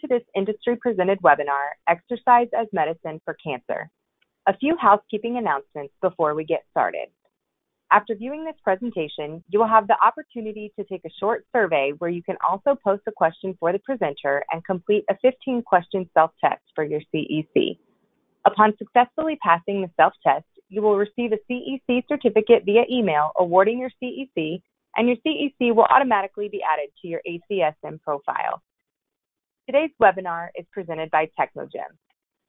to this industry presented webinar, Exercise as Medicine for Cancer. A few housekeeping announcements before we get started. After viewing this presentation, you will have the opportunity to take a short survey where you can also post a question for the presenter and complete a 15 question self-test for your CEC. Upon successfully passing the self-test, you will receive a CEC certificate via email awarding your CEC, and your CEC will automatically be added to your ACSM profile. Today's webinar is presented by Technogym.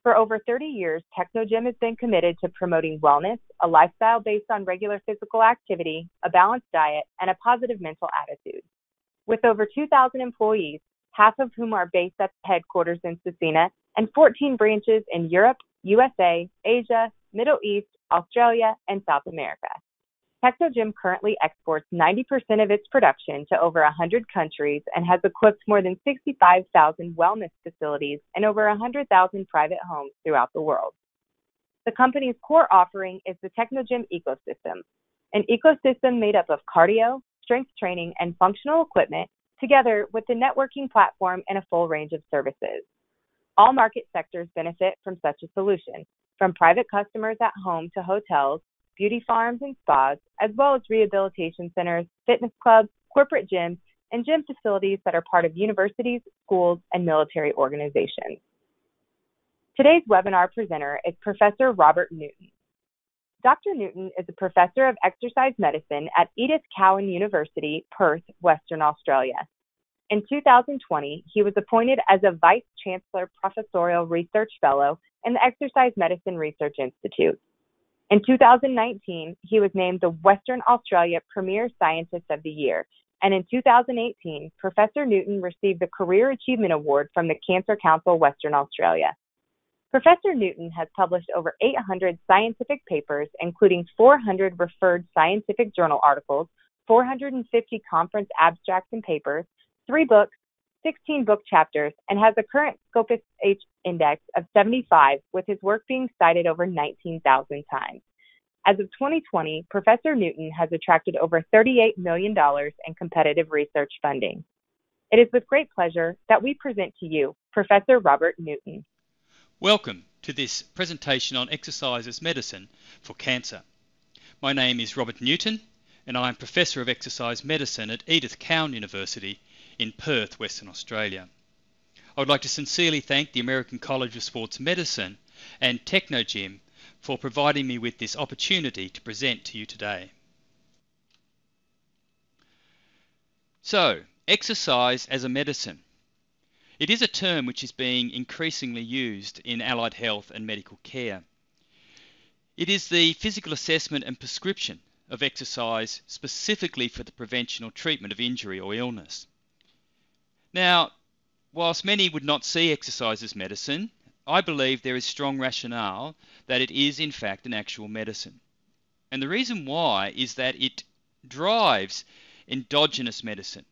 For over 30 years, Technogym has been committed to promoting wellness, a lifestyle based on regular physical activity, a balanced diet, and a positive mental attitude. With over 2,000 employees, half of whom are based at headquarters in Cesena, and 14 branches in Europe, USA, Asia, Middle East, Australia, and South America. Technogym currently exports 90% of its production to over 100 countries and has equipped more than 65,000 wellness facilities and over 100,000 private homes throughout the world. The company's core offering is the Technogym ecosystem, an ecosystem made up of cardio, strength training, and functional equipment, together with the networking platform and a full range of services. All market sectors benefit from such a solution, from private customers at home to hotels, beauty farms and spas, as well as rehabilitation centers, fitness clubs, corporate gyms, and gym facilities that are part of universities, schools, and military organizations. Today's webinar presenter is Professor Robert Newton. Dr. Newton is a professor of exercise medicine at Edith Cowan University, Perth, Western Australia. In 2020, he was appointed as a Vice Chancellor Professorial Research Fellow in the Exercise Medicine Research Institute. In 2019, he was named the Western Australia Premier Scientist of the Year, and in 2018, Professor Newton received the Career Achievement Award from the Cancer Council Western Australia. Professor Newton has published over 800 scientific papers, including 400 referred scientific journal articles, 450 conference abstracts and papers, three books, 16 book chapters, and has a current Scopus H index of 75, with his work being cited over 19,000 times. As of 2020, Professor Newton has attracted over $38 million in competitive research funding. It is with great pleasure that we present to you Professor Robert Newton. Welcome to this presentation on exercise as medicine for cancer. My name is Robert Newton and I am Professor of Exercise Medicine at Edith Cowan University in Perth, Western Australia. I would like to sincerely thank the American College of Sports Medicine and Technogym for providing me with this opportunity to present to you today. So, exercise as a medicine. It is a term which is being increasingly used in allied health and medical care. It is the physical assessment and prescription of exercise specifically for the prevention or treatment of injury or illness. Now, whilst many would not see exercise as medicine, I believe there is strong rationale that it is in fact an actual medicine. And the reason why is that it drives endogenous medicine,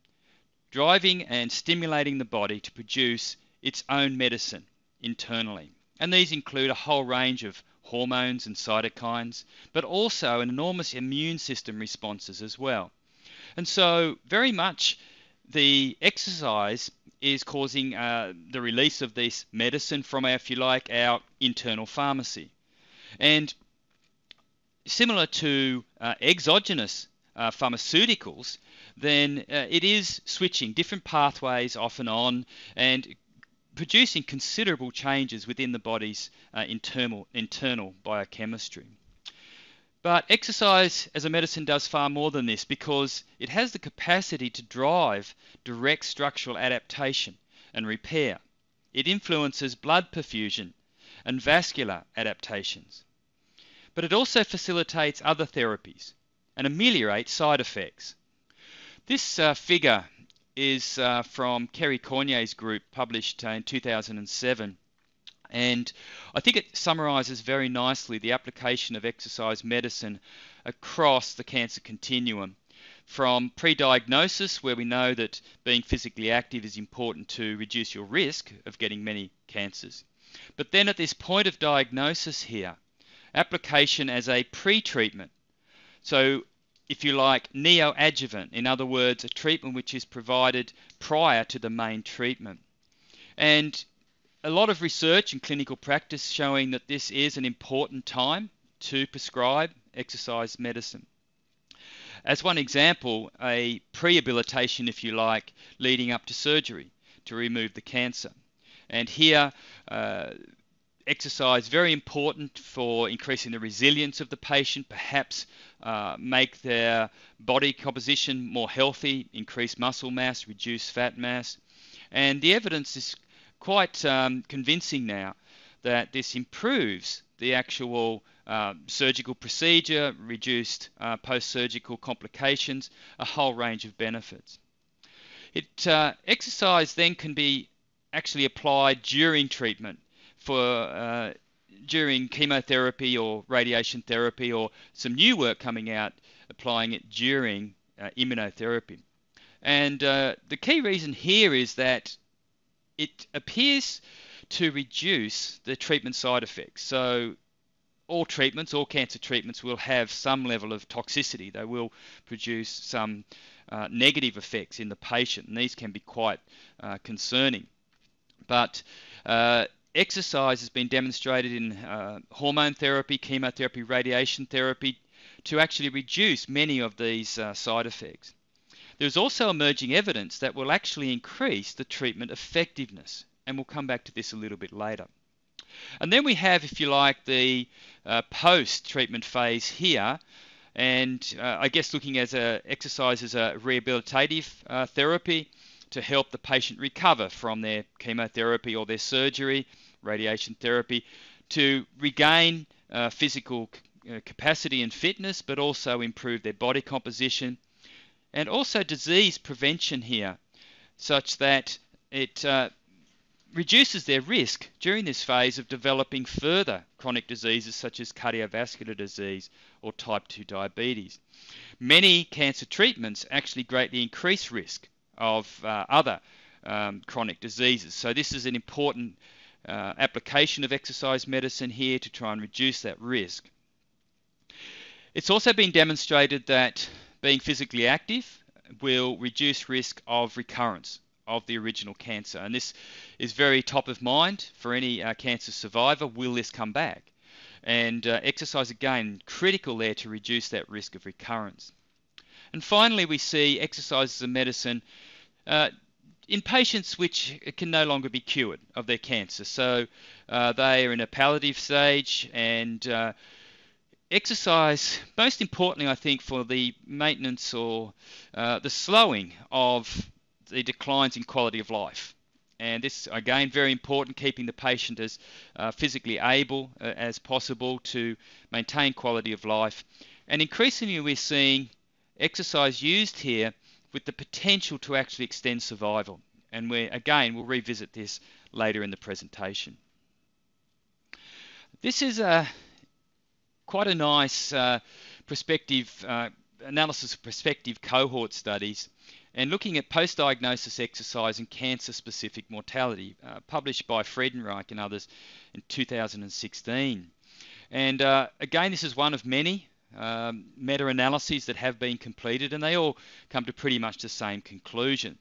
driving and stimulating the body to produce its own medicine internally. And these include a whole range of hormones and cytokines, but also an enormous immune system responses as well. And so, very much the exercise is causing uh, the release of this medicine from, our, if you like, our internal pharmacy. And similar to uh, exogenous uh, pharmaceuticals, then uh, it is switching different pathways off and on and producing considerable changes within the body's uh, internal, internal biochemistry. But exercise as a medicine does far more than this because it has the capacity to drive direct structural adaptation and repair. It influences blood perfusion and vascular adaptations. But it also facilitates other therapies and ameliorates side effects. This uh, figure is uh, from Kerry Courneya's group published uh, in 2007 and I think it summarizes very nicely the application of exercise medicine across the cancer continuum. From pre diagnosis, where we know that being physically active is important to reduce your risk of getting many cancers. But then at this point of diagnosis here, application as a pre treatment. So, if you like, neoadjuvant, in other words, a treatment which is provided prior to the main treatment. And a lot of research and clinical practice showing that this is an important time to prescribe exercise medicine. As one example, a prehabilitation, if you like, leading up to surgery to remove the cancer. And here, uh, exercise very important for increasing the resilience of the patient, perhaps uh, make their body composition more healthy, increase muscle mass, reduce fat mass. And the evidence is quite um, convincing now that this improves the actual uh, surgical procedure, reduced uh, post-surgical complications, a whole range of benefits. It, uh, exercise then can be actually applied during treatment for uh, during chemotherapy or radiation therapy or some new work coming out applying it during uh, immunotherapy. And uh, the key reason here is that it appears to reduce the treatment side effects. So all treatments, all cancer treatments will have some level of toxicity. They will produce some uh, negative effects in the patient, and these can be quite uh, concerning. But uh, exercise has been demonstrated in uh, hormone therapy, chemotherapy, radiation therapy to actually reduce many of these uh, side effects. There's also emerging evidence that will actually increase the treatment effectiveness, and we'll come back to this a little bit later. And then we have, if you like, the uh, post-treatment phase here, and uh, I guess looking as a exercise as a rehabilitative uh, therapy to help the patient recover from their chemotherapy or their surgery, radiation therapy, to regain uh, physical uh, capacity and fitness, but also improve their body composition and also disease prevention here, such that it uh, reduces their risk during this phase of developing further chronic diseases such as cardiovascular disease or type 2 diabetes. Many cancer treatments actually greatly increase risk of uh, other um, chronic diseases. So this is an important uh, application of exercise medicine here to try and reduce that risk. It's also been demonstrated that being physically active will reduce risk of recurrence of the original cancer. And this is very top of mind for any uh, cancer survivor. Will this come back? And uh, exercise, again, critical there to reduce that risk of recurrence. And finally, we see exercise as a medicine uh, in patients which can no longer be cured of their cancer. So uh, they are in a palliative stage and uh, exercise, most importantly, I think, for the maintenance or uh, the slowing of the declines in quality of life. And this, again, very important, keeping the patient as uh, physically able uh, as possible to maintain quality of life. And increasingly, we're seeing exercise used here with the potential to actually extend survival. And we again, we'll revisit this later in the presentation. This is a quite a nice uh, prospective uh, analysis of prospective cohort studies and looking at post-diagnosis exercise and cancer-specific mortality, uh, published by Friedenreich and others in 2016. And uh, again, this is one of many um, meta-analyses that have been completed, and they all come to pretty much the same conclusion.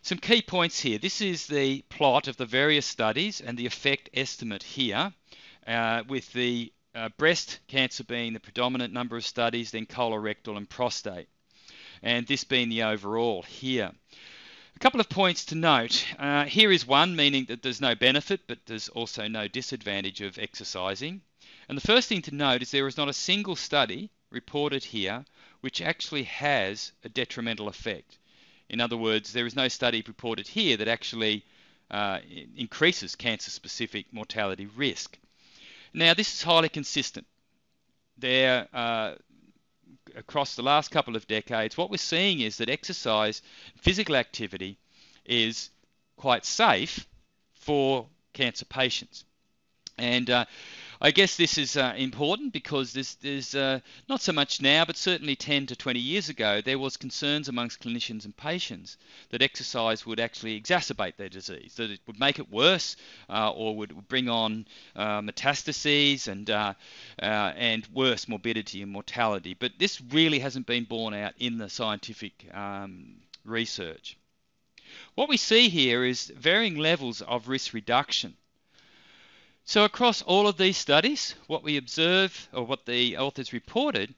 Some key points here. This is the plot of the various studies and the effect estimate here, uh, with the uh, breast cancer being the predominant number of studies, then colorectal and prostate, and this being the overall here. A couple of points to note. Uh, here is one, meaning that there's no benefit, but there's also no disadvantage of exercising. And the first thing to note is there is not a single study reported here which actually has a detrimental effect. In other words, there is no study reported here that actually uh, increases cancer-specific mortality risk. Now, this is highly consistent. There, uh, across the last couple of decades, what we're seeing is that exercise, physical activity, is quite safe for cancer patients. And uh, I guess this is uh, important because there's, there's uh, not so much now, but certainly 10 to 20 years ago, there was concerns amongst clinicians and patients that exercise would actually exacerbate their disease, that it would make it worse uh, or would bring on uh, metastases and, uh, uh, and worse morbidity and mortality. But this really hasn't been borne out in the scientific um, research. What we see here is varying levels of risk reduction. So across all of these studies, what we observe, or what the authors reported,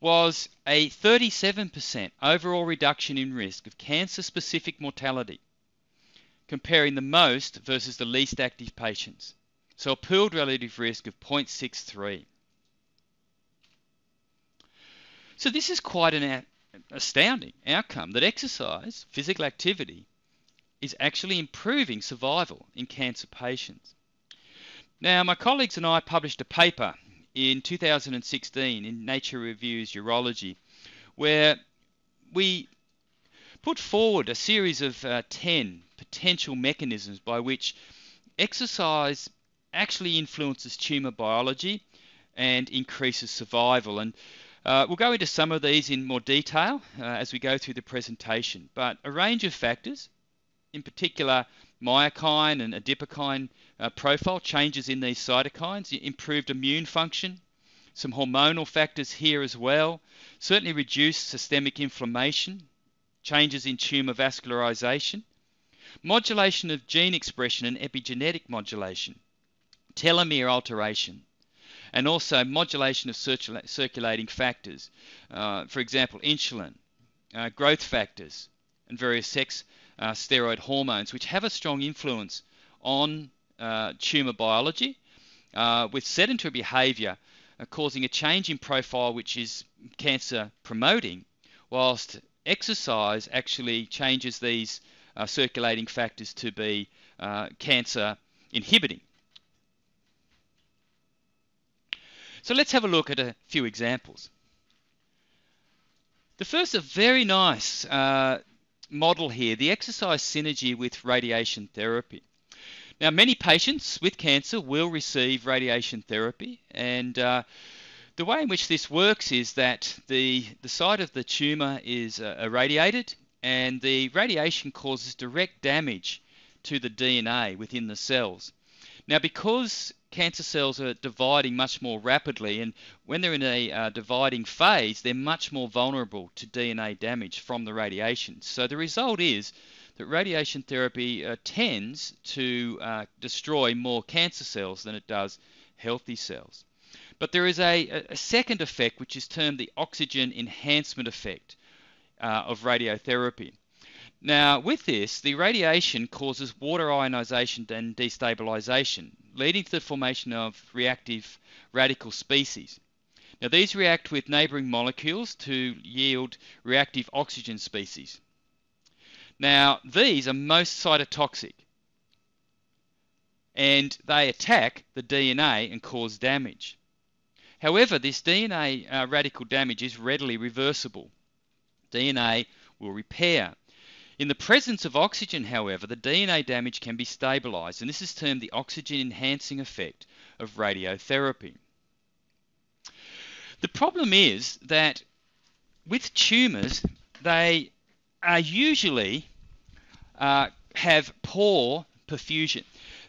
was a 37% overall reduction in risk of cancer-specific mortality, comparing the most versus the least active patients. So a pooled relative risk of 0.63. So this is quite an astounding outcome that exercise, physical activity, is actually improving survival in cancer patients. Now, my colleagues and I published a paper in 2016 in Nature Reviews Urology where we put forward a series of uh, 10 potential mechanisms by which exercise actually influences tumour biology and increases survival. And uh, we'll go into some of these in more detail uh, as we go through the presentation, but a range of factors, in particular myokine and adipokine uh, profile, changes in these cytokines, improved immune function, some hormonal factors here as well, certainly reduced systemic inflammation, changes in tumour vascularization, modulation of gene expression and epigenetic modulation, telomere alteration, and also modulation of circula circulating factors, uh, for example, insulin, uh, growth factors, and various sex uh, steroid hormones, which have a strong influence on uh, tumour biology, uh, with sedentary behaviour uh, causing a change in profile which is cancer promoting, whilst exercise actually changes these circulating factors to be cancer inhibiting. So let's have a look at a few examples. The first, a very nice uh, model here, the exercise synergy with radiation therapy. Now, many patients with cancer will receive radiation therapy, and uh, the way in which this works is that the, the site of the tumour is uh, irradiated, and the radiation causes direct damage to the DNA within the cells. Now, because cancer cells are dividing much more rapidly, and when they're in a uh, dividing phase, they're much more vulnerable to DNA damage from the radiation. So the result is that radiation therapy uh, tends to uh, destroy more cancer cells than it does healthy cells. But there is a, a second effect which is termed the oxygen enhancement effect uh, of radiotherapy. Now, with this, the radiation causes water ionization and destabilization, leading to the formation of reactive radical species. Now, these react with neighboring molecules to yield reactive oxygen species. Now, these are most cytotoxic and they attack the DNA and cause damage. However, this DNA uh, radical damage is readily reversible. DNA will repair in the presence of oxygen, however, the DNA damage can be stabilized, and this is termed the oxygen enhancing effect of radiotherapy. The problem is that with tumours, they are usually uh, have poor perfusion.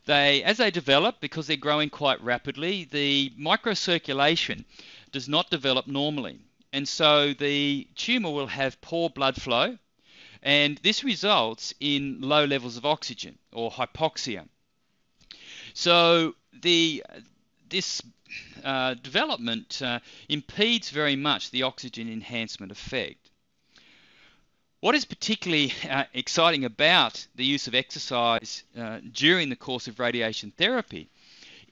They, as they develop, because they're growing quite rapidly, the microcirculation does not develop normally. And so the tumour will have poor blood flow, and this results in low levels of oxygen or hypoxia. So the this uh, development uh, impedes very much the oxygen enhancement effect. What is particularly uh, exciting about the use of exercise uh, during the course of radiation therapy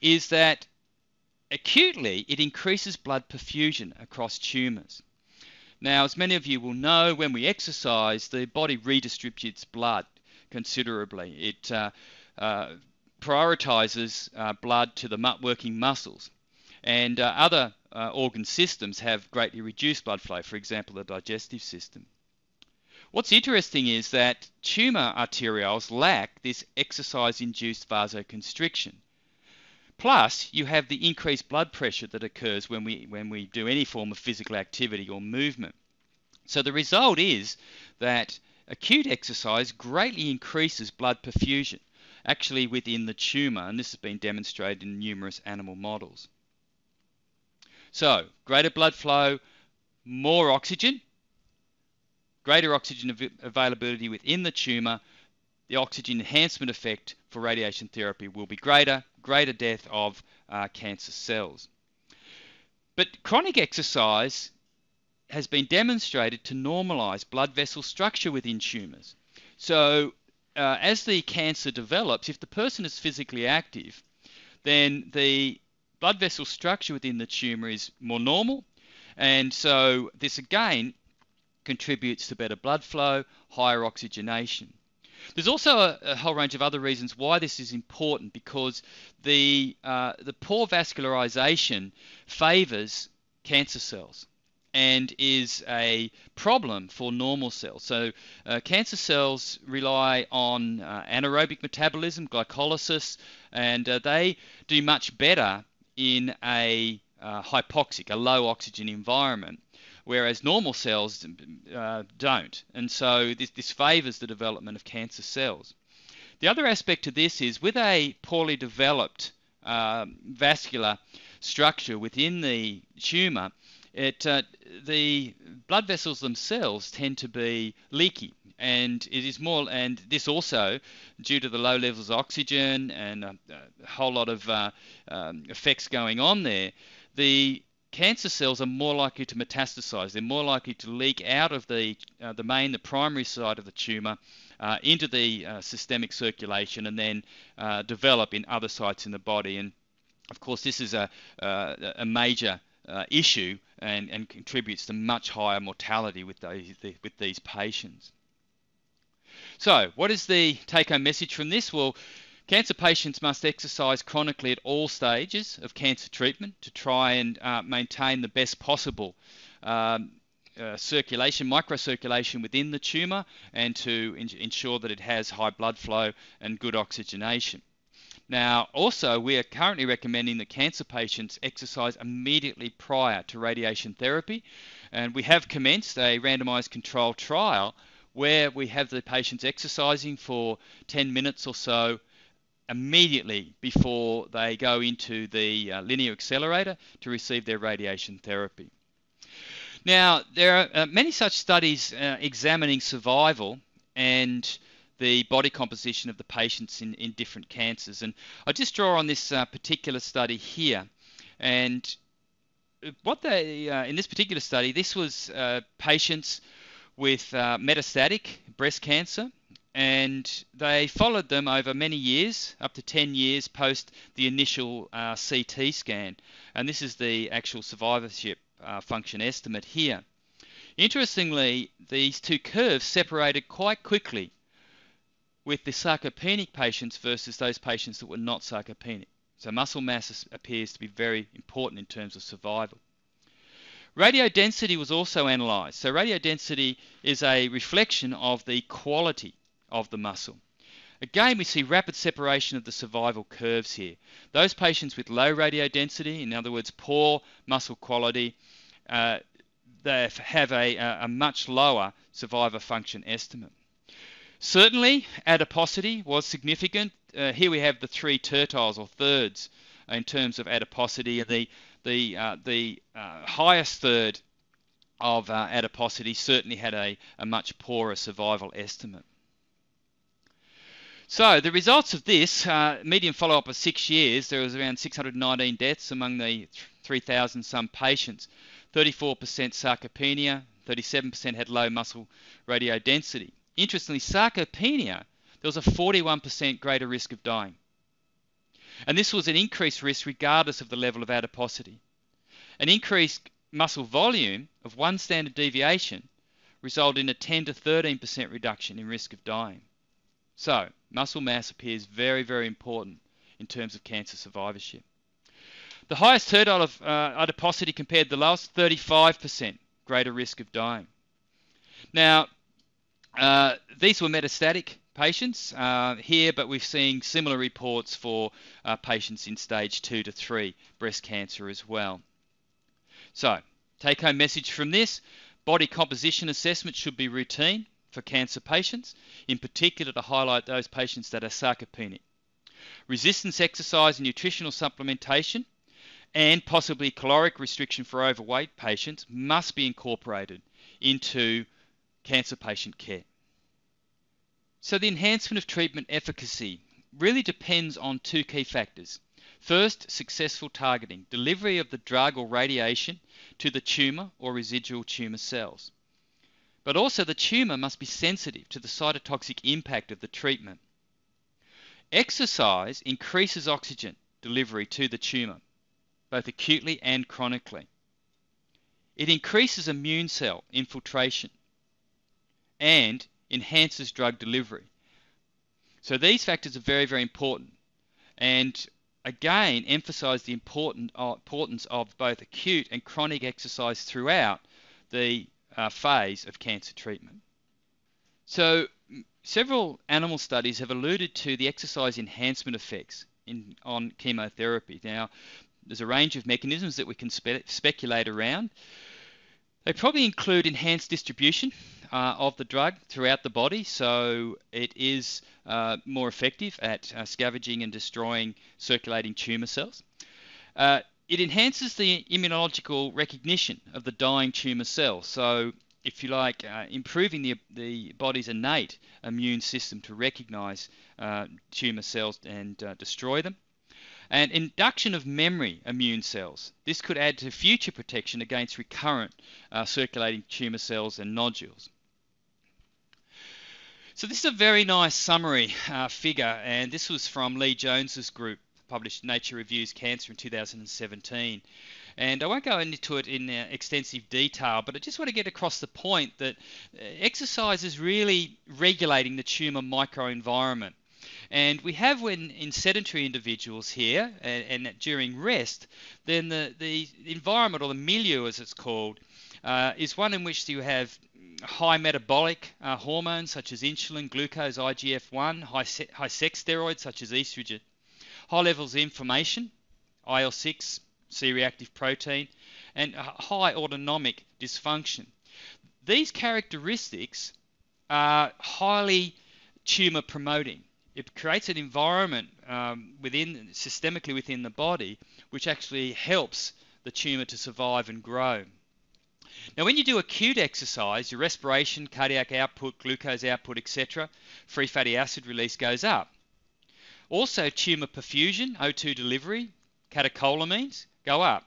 is that acutely it increases blood perfusion across tumours. Now, as many of you will know, when we exercise, the body redistributes blood considerably. It uh, uh, prioritizes uh, blood to the working muscles. And uh, other organ systems have greatly reduced blood flow, for example, the digestive system. What's interesting is that tumor arterioles lack this exercise-induced vasoconstriction. Plus, you have the increased blood pressure that occurs when we, when we do any form of physical activity or movement. So the result is that acute exercise greatly increases blood perfusion, actually within the tumour, and this has been demonstrated in numerous animal models. So, greater blood flow, more oxygen, greater oxygen av availability within the tumour, the oxygen enhancement effect for radiation therapy will be greater, greater death of uh, cancer cells. But chronic exercise has been demonstrated to normalize blood vessel structure within tumours. So, uh, as the cancer develops, if the person is physically active, then the blood vessel structure within the tumour is more normal, and so this again contributes to better blood flow, higher oxygenation. There's also a, a, whole range of other reasons why this is important because the, uh, the poor vascularization favors cancer cells and is a problem for normal cells. So, uh, cancer cells rely on uh, anaerobic metabolism, glycolysis, and uh, they do much better in a uh, hypoxic, a low oxygen environment whereas normal cells uh, don't. And so this, this favours the development of cancer cells. The other aspect to this is with a poorly developed um, vascular structure within the tumour, it, uh, the blood vessels themselves tend to be leaky and it is more and this also due to the low levels of oxygen and a, a whole lot of uh, um, effects going on there the cancer cells are more likely to metastasize. They're more likely to leak out of the, uh, the main, the primary side of the tumor uh, into the uh, systemic circulation and then uh, develop in other sites in the body. And of course, this is a, uh, a major uh, issue and, and contributes to much higher mortality with, those, with these patients. So, what is the take home message from this? Well, Cancer patients must exercise chronically at all stages of cancer treatment to try and uh, maintain the best possible um, uh, circulation, microcirculation within the tumour and to in ensure that it has high blood flow and good oxygenation. Now, also, we are currently recommending that cancer patients exercise immediately prior to radiation therapy, and we have commenced a randomized control trial where we have the patients exercising for 10 minutes or so immediately before they go into the uh, linear accelerator to receive their radiation therapy. Now, there are uh, many such studies uh, examining survival and the body composition of the patients in, in different cancers. And I just draw on this uh, particular study here. And what they, uh, in this particular study, this was uh, patients with metastatic breast cancer and they followed them over many years, up to 10 years post the initial uh, CT scan. And this is the actual survivorship uh, function estimate here. Interestingly, these two curves separated quite quickly with the sarcopenic patients versus those patients that were not sarcopenic. So muscle mass appears to be very important in terms of survival. Radio density was also analysed. So radio density is a reflection of the quality of the muscle. Again, we see rapid separation of the survival curves here. Those patients with low radiodensity, in other words, poor muscle quality, uh, they have a, a much lower survivor function estimate. Certainly, adiposity was significant. Uh, here we have the three tertiles or thirds in terms of adiposity, and the the uh, the uh, highest third of uh, adiposity certainly had a, a much poorer survival estimate. So the results of this uh, median follow-up of six years, there was around 619 deaths among the 3,000 some patients. 34% sarcopenia, 37% had low muscle radio density. Interestingly, sarcopenia, there was a 41% greater risk of dying. And this was an increased risk regardless of the level of adiposity. An increased muscle volume of one standard deviation resulted in a 10 to 13% reduction in risk of dying. So, muscle mass appears very, very important in terms of cancer survivorship. The highest tertile of uh, adiposity compared to the lowest, 35% greater risk of dying. Now, uh, these were metastatic patients uh, here, but we've seen similar reports for uh, patients in stage 2 to 3 breast cancer as well. So, take home message from this body composition assessment should be routine for cancer patients, in particular to highlight those patients that are sarcopenic. Resistance exercise and nutritional supplementation and possibly caloric restriction for overweight patients must be incorporated into cancer patient care. So the enhancement of treatment efficacy really depends on two key factors. First, successful targeting, delivery of the drug or radiation to the tumour or residual tumour cells. But also the tumour must be sensitive to the cytotoxic impact of the treatment. Exercise increases oxygen delivery to the tumour, both acutely and chronically. It increases immune cell infiltration and enhances drug delivery. So these factors are very, very important. And again, emphasize the important, uh, importance of both acute and chronic exercise throughout the uh, phase of cancer treatment. So several animal studies have alluded to the exercise enhancement effects in, on chemotherapy. Now, there's a range of mechanisms that we can spe speculate around. They probably include enhanced distribution uh, of the drug throughout the body, so it is uh, more effective at uh, scavenging and destroying circulating tumour cells. Uh, it enhances the immunological recognition of the dying tumour cell. so if you like, uh, improving the, the body's innate immune system to recognise uh, tumour cells and destroy them and induction of memory immune cells. This could add to future protection against recurrent uh, circulating tumour cells and nodules. So this is a very nice summary uh, figure, and this was from Lee Jones's group, published Nature Reviews Cancer in 2017. And I won't go into it in uh, extensive detail, but I just want to get across the point that uh, exercise is really regulating the tumour microenvironment. And we have when in sedentary individuals here and, and during rest, then the, the environment or the milieu as it's called uh, is one in which you have high metabolic uh, hormones such as insulin, glucose, IGF-1, high, se- high sex steroids such as estrogen, high levels of inflammation, IL-6, C-reactive protein, and high autonomic dysfunction. These characteristics are highly tumor promoting it creates an environment um, within systemically within the body which actually helps the tumor to survive and grow. Now, when you do acute exercise, your respiration, cardiac output, glucose output, etc., free fatty acid release goes up. Also, tumor perfusion, O2 delivery, catecholamines go up.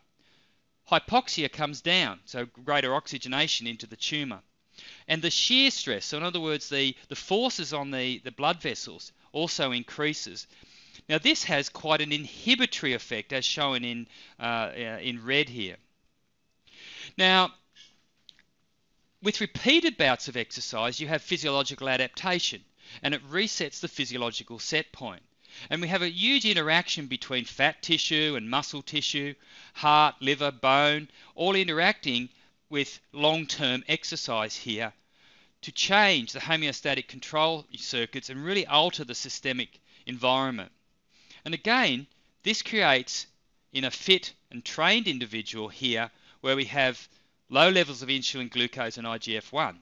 Hypoxia comes down, so greater oxygenation into the tumor. And the shear stress, so in other words, the, the forces on the, the blood vessels also increases. Now this has quite an inhibitory effect as shown in, uh, uh, in red here. Now, with repeated bouts of exercise, you have physiological adaptation and it resets the physiological set point. And we have a huge interaction between fat tissue and muscle tissue, heart, liver, bone, all interacting with long term exercise here to change the homeostatic control circuits and really alter the systemic environment. And again, this creates in a fit and trained individual here where we have low levels of insulin, glucose, and IGF-1,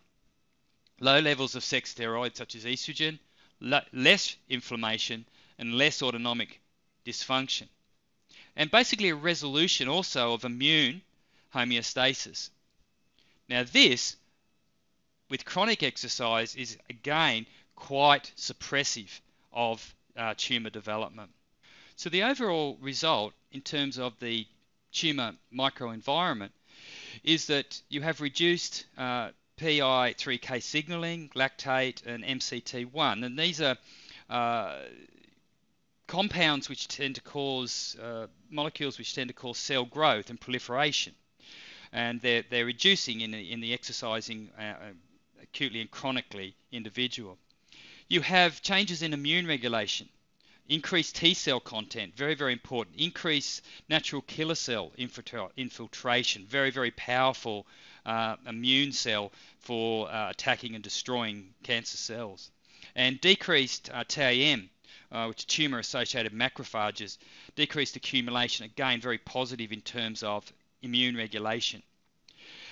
low levels of sex steroids such as estrogen, less inflammation, and less autonomic dysfunction. And basically a resolution also of immune homeostasis. Now this with chronic exercise is again quite suppressive of uh, tumour development. So the overall result in terms of the tumour microenvironment is that you have reduced uh, PI3K signaling, lactate, and MCT1, and these are uh, compounds which tend to cause uh, molecules which tend to cause cell growth and proliferation, and they're they're reducing in the in the exercising uh, acutely and chronically individual. You have changes in immune regulation, increased T cell content, very, very important, increased natural killer cell infiltration, very, very powerful uh, immune cell for uh, attacking and destroying cancer cells, and decreased uh, TAM. Uh, which tumor associated macrophages, decreased accumulation, again, very positive in terms of immune regulation.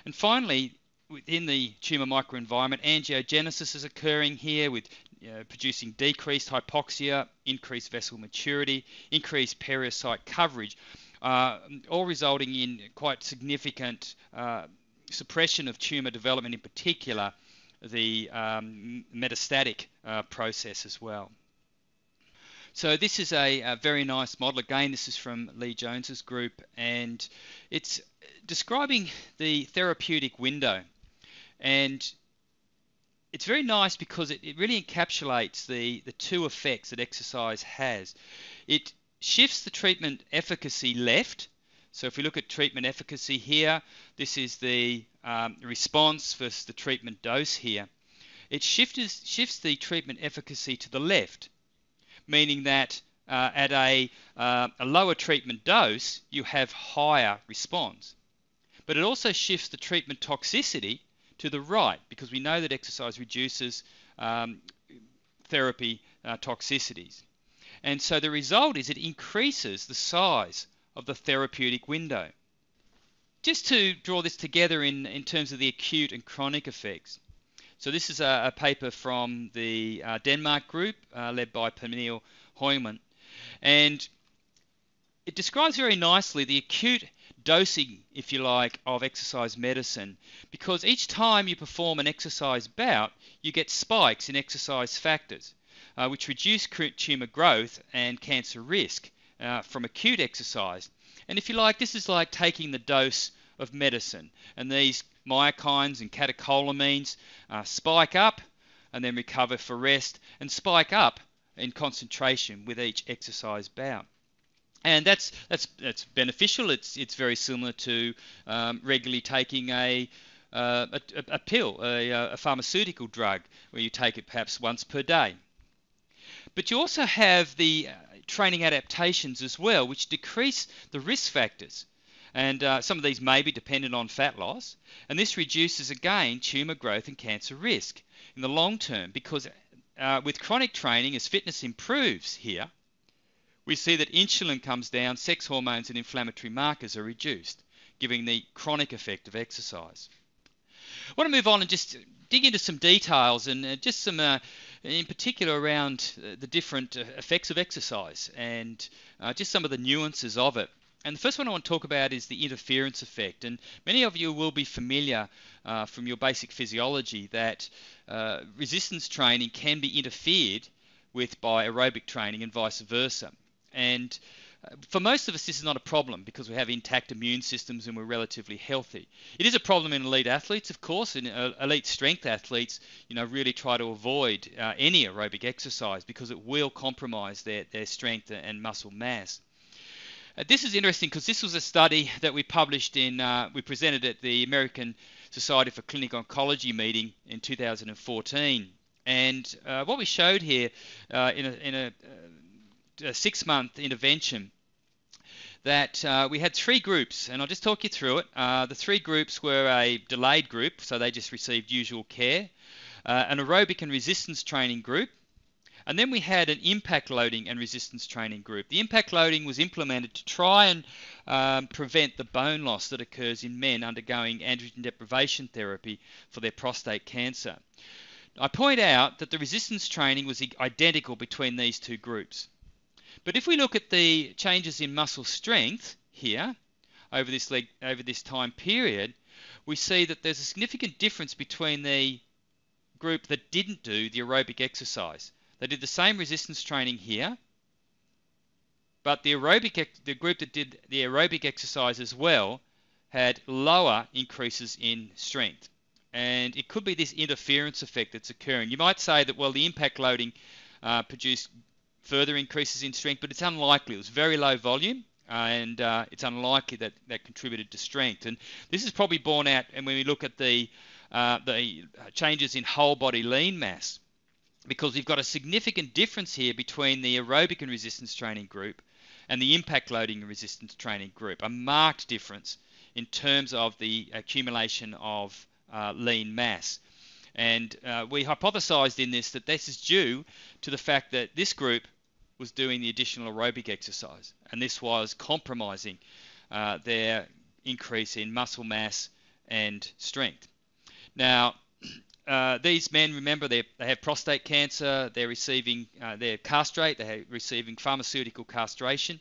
And finally, within the tumour microenvironment, angiogenesis is occurring here with producing decreased hypoxia, increased vessel maturity, increased pericyte coverage, uh, all resulting in quite significant uh, suppression of tumour development, in particular the um, metastatic uh, process as well. So this is a, a, very nice model. Again, this is from Lee Jones's group, and it's describing the therapeutic window. And it's very nice because it, it really encapsulates the, the two effects that exercise has. It shifts the treatment efficacy left. So if we look at treatment efficacy here, this is the um, response versus the treatment dose here. It shifts, shifts the treatment efficacy to the left, meaning that uh, at a, uh, a lower treatment dose, you have higher response. But it also shifts the treatment toxicity to the right because we know that exercise reduces um, therapy uh, toxicities. And so the result is it increases the size of the therapeutic window. Just to draw this together in, in terms of the acute and chronic effects. So this is a, a paper from the uh, Denmark group uh, led by Pernille Hojman. And it describes very nicely the acute dosing, if you like, of exercise medicine because each time you perform an exercise bout, you get spikes in exercise factors, uh, which reduce tumor growth and cancer risk uh, from acute exercise. And if you like, this is like taking the dose of medicine. And these myokines and catecholamines uh, spike up and then recover for rest and spike up in concentration with each exercise bout and that's that's that's beneficial. It's it's very similar to um, regularly taking a, uh, a, a pill, a, a, pharmaceutical drug, where you take it perhaps once per day. But you also have the uh, training adaptations as well, which decrease the risk factors. And uh, some of these may be dependent on fat loss, and this reduces again tumour growth and cancer risk in the long term because uh, with chronic training, as fitness improves here, we see that insulin comes down, sex hormones and inflammatory markers are reduced, giving the chronic effect of exercise. I want to move on and just dig into some details and uh, just some, uh, in particular, around uh, the different uh, effects of exercise and uh, just some of the nuances of it. And the first one I want to talk about is the interference effect. And many of you will be familiar uh, from your basic physiology that resistance training can be interfered with by aerobic training and vice versa. And uh, for most of us, this is not a problem because we have intact immune systems and we're relatively healthy. It is a problem in elite athletes, of course, and uh, elite strength athletes, you know, really try to avoid uh, any aerobic exercise because it will compromise their, their strength and muscle mass. Uh, this is interesting because this was a study that we published in, uh, we presented at the American Society for Clinical Oncology meeting in 2014. And uh, what we showed here in a, in a a six month intervention that uh, we had three groups, and I'll just talk you through it. Uh, the three groups were a delayed group, so they just received usual care, uh, an aerobic and resistance training group, and then we had an impact loading and resistance training group. The impact loading was implemented to try and um, prevent the bone loss that occurs in men undergoing androgen deprivation therapy for their prostate cancer. I point out that the resistance training was identical between these two groups. But if we look at the changes in muscle strength here over this leg, over this time period, we see that there's a significant difference between the group that didn't do the aerobic exercise. They did the same resistance training here, but the aerobic the group that did the aerobic exercise as well had lower increases in strength. And it could be this interference effect that's occurring. You might say that, well, the impact loading uh, produced further increases in strength, but it's unlikely. It was very low volume, uh, and uh, it's unlikely that that contributed to strength. And this is probably borne out, and when we look at the uh, the changes in whole body lean mass, because we've got a significant difference here between the aerobic and resistance training group and the impact loading and resistance training group. A marked difference in terms of the accumulation of uh, lean mass. And uh, we hypothesized in this that this is due to the fact that this group was doing the additional aerobic exercise, and this was compromising uh, their increase in muscle mass and strength. Now, uh, these men, remember, they have prostate cancer, they're receiving, uh, they're castrate, they're receiving pharmaceutical castration,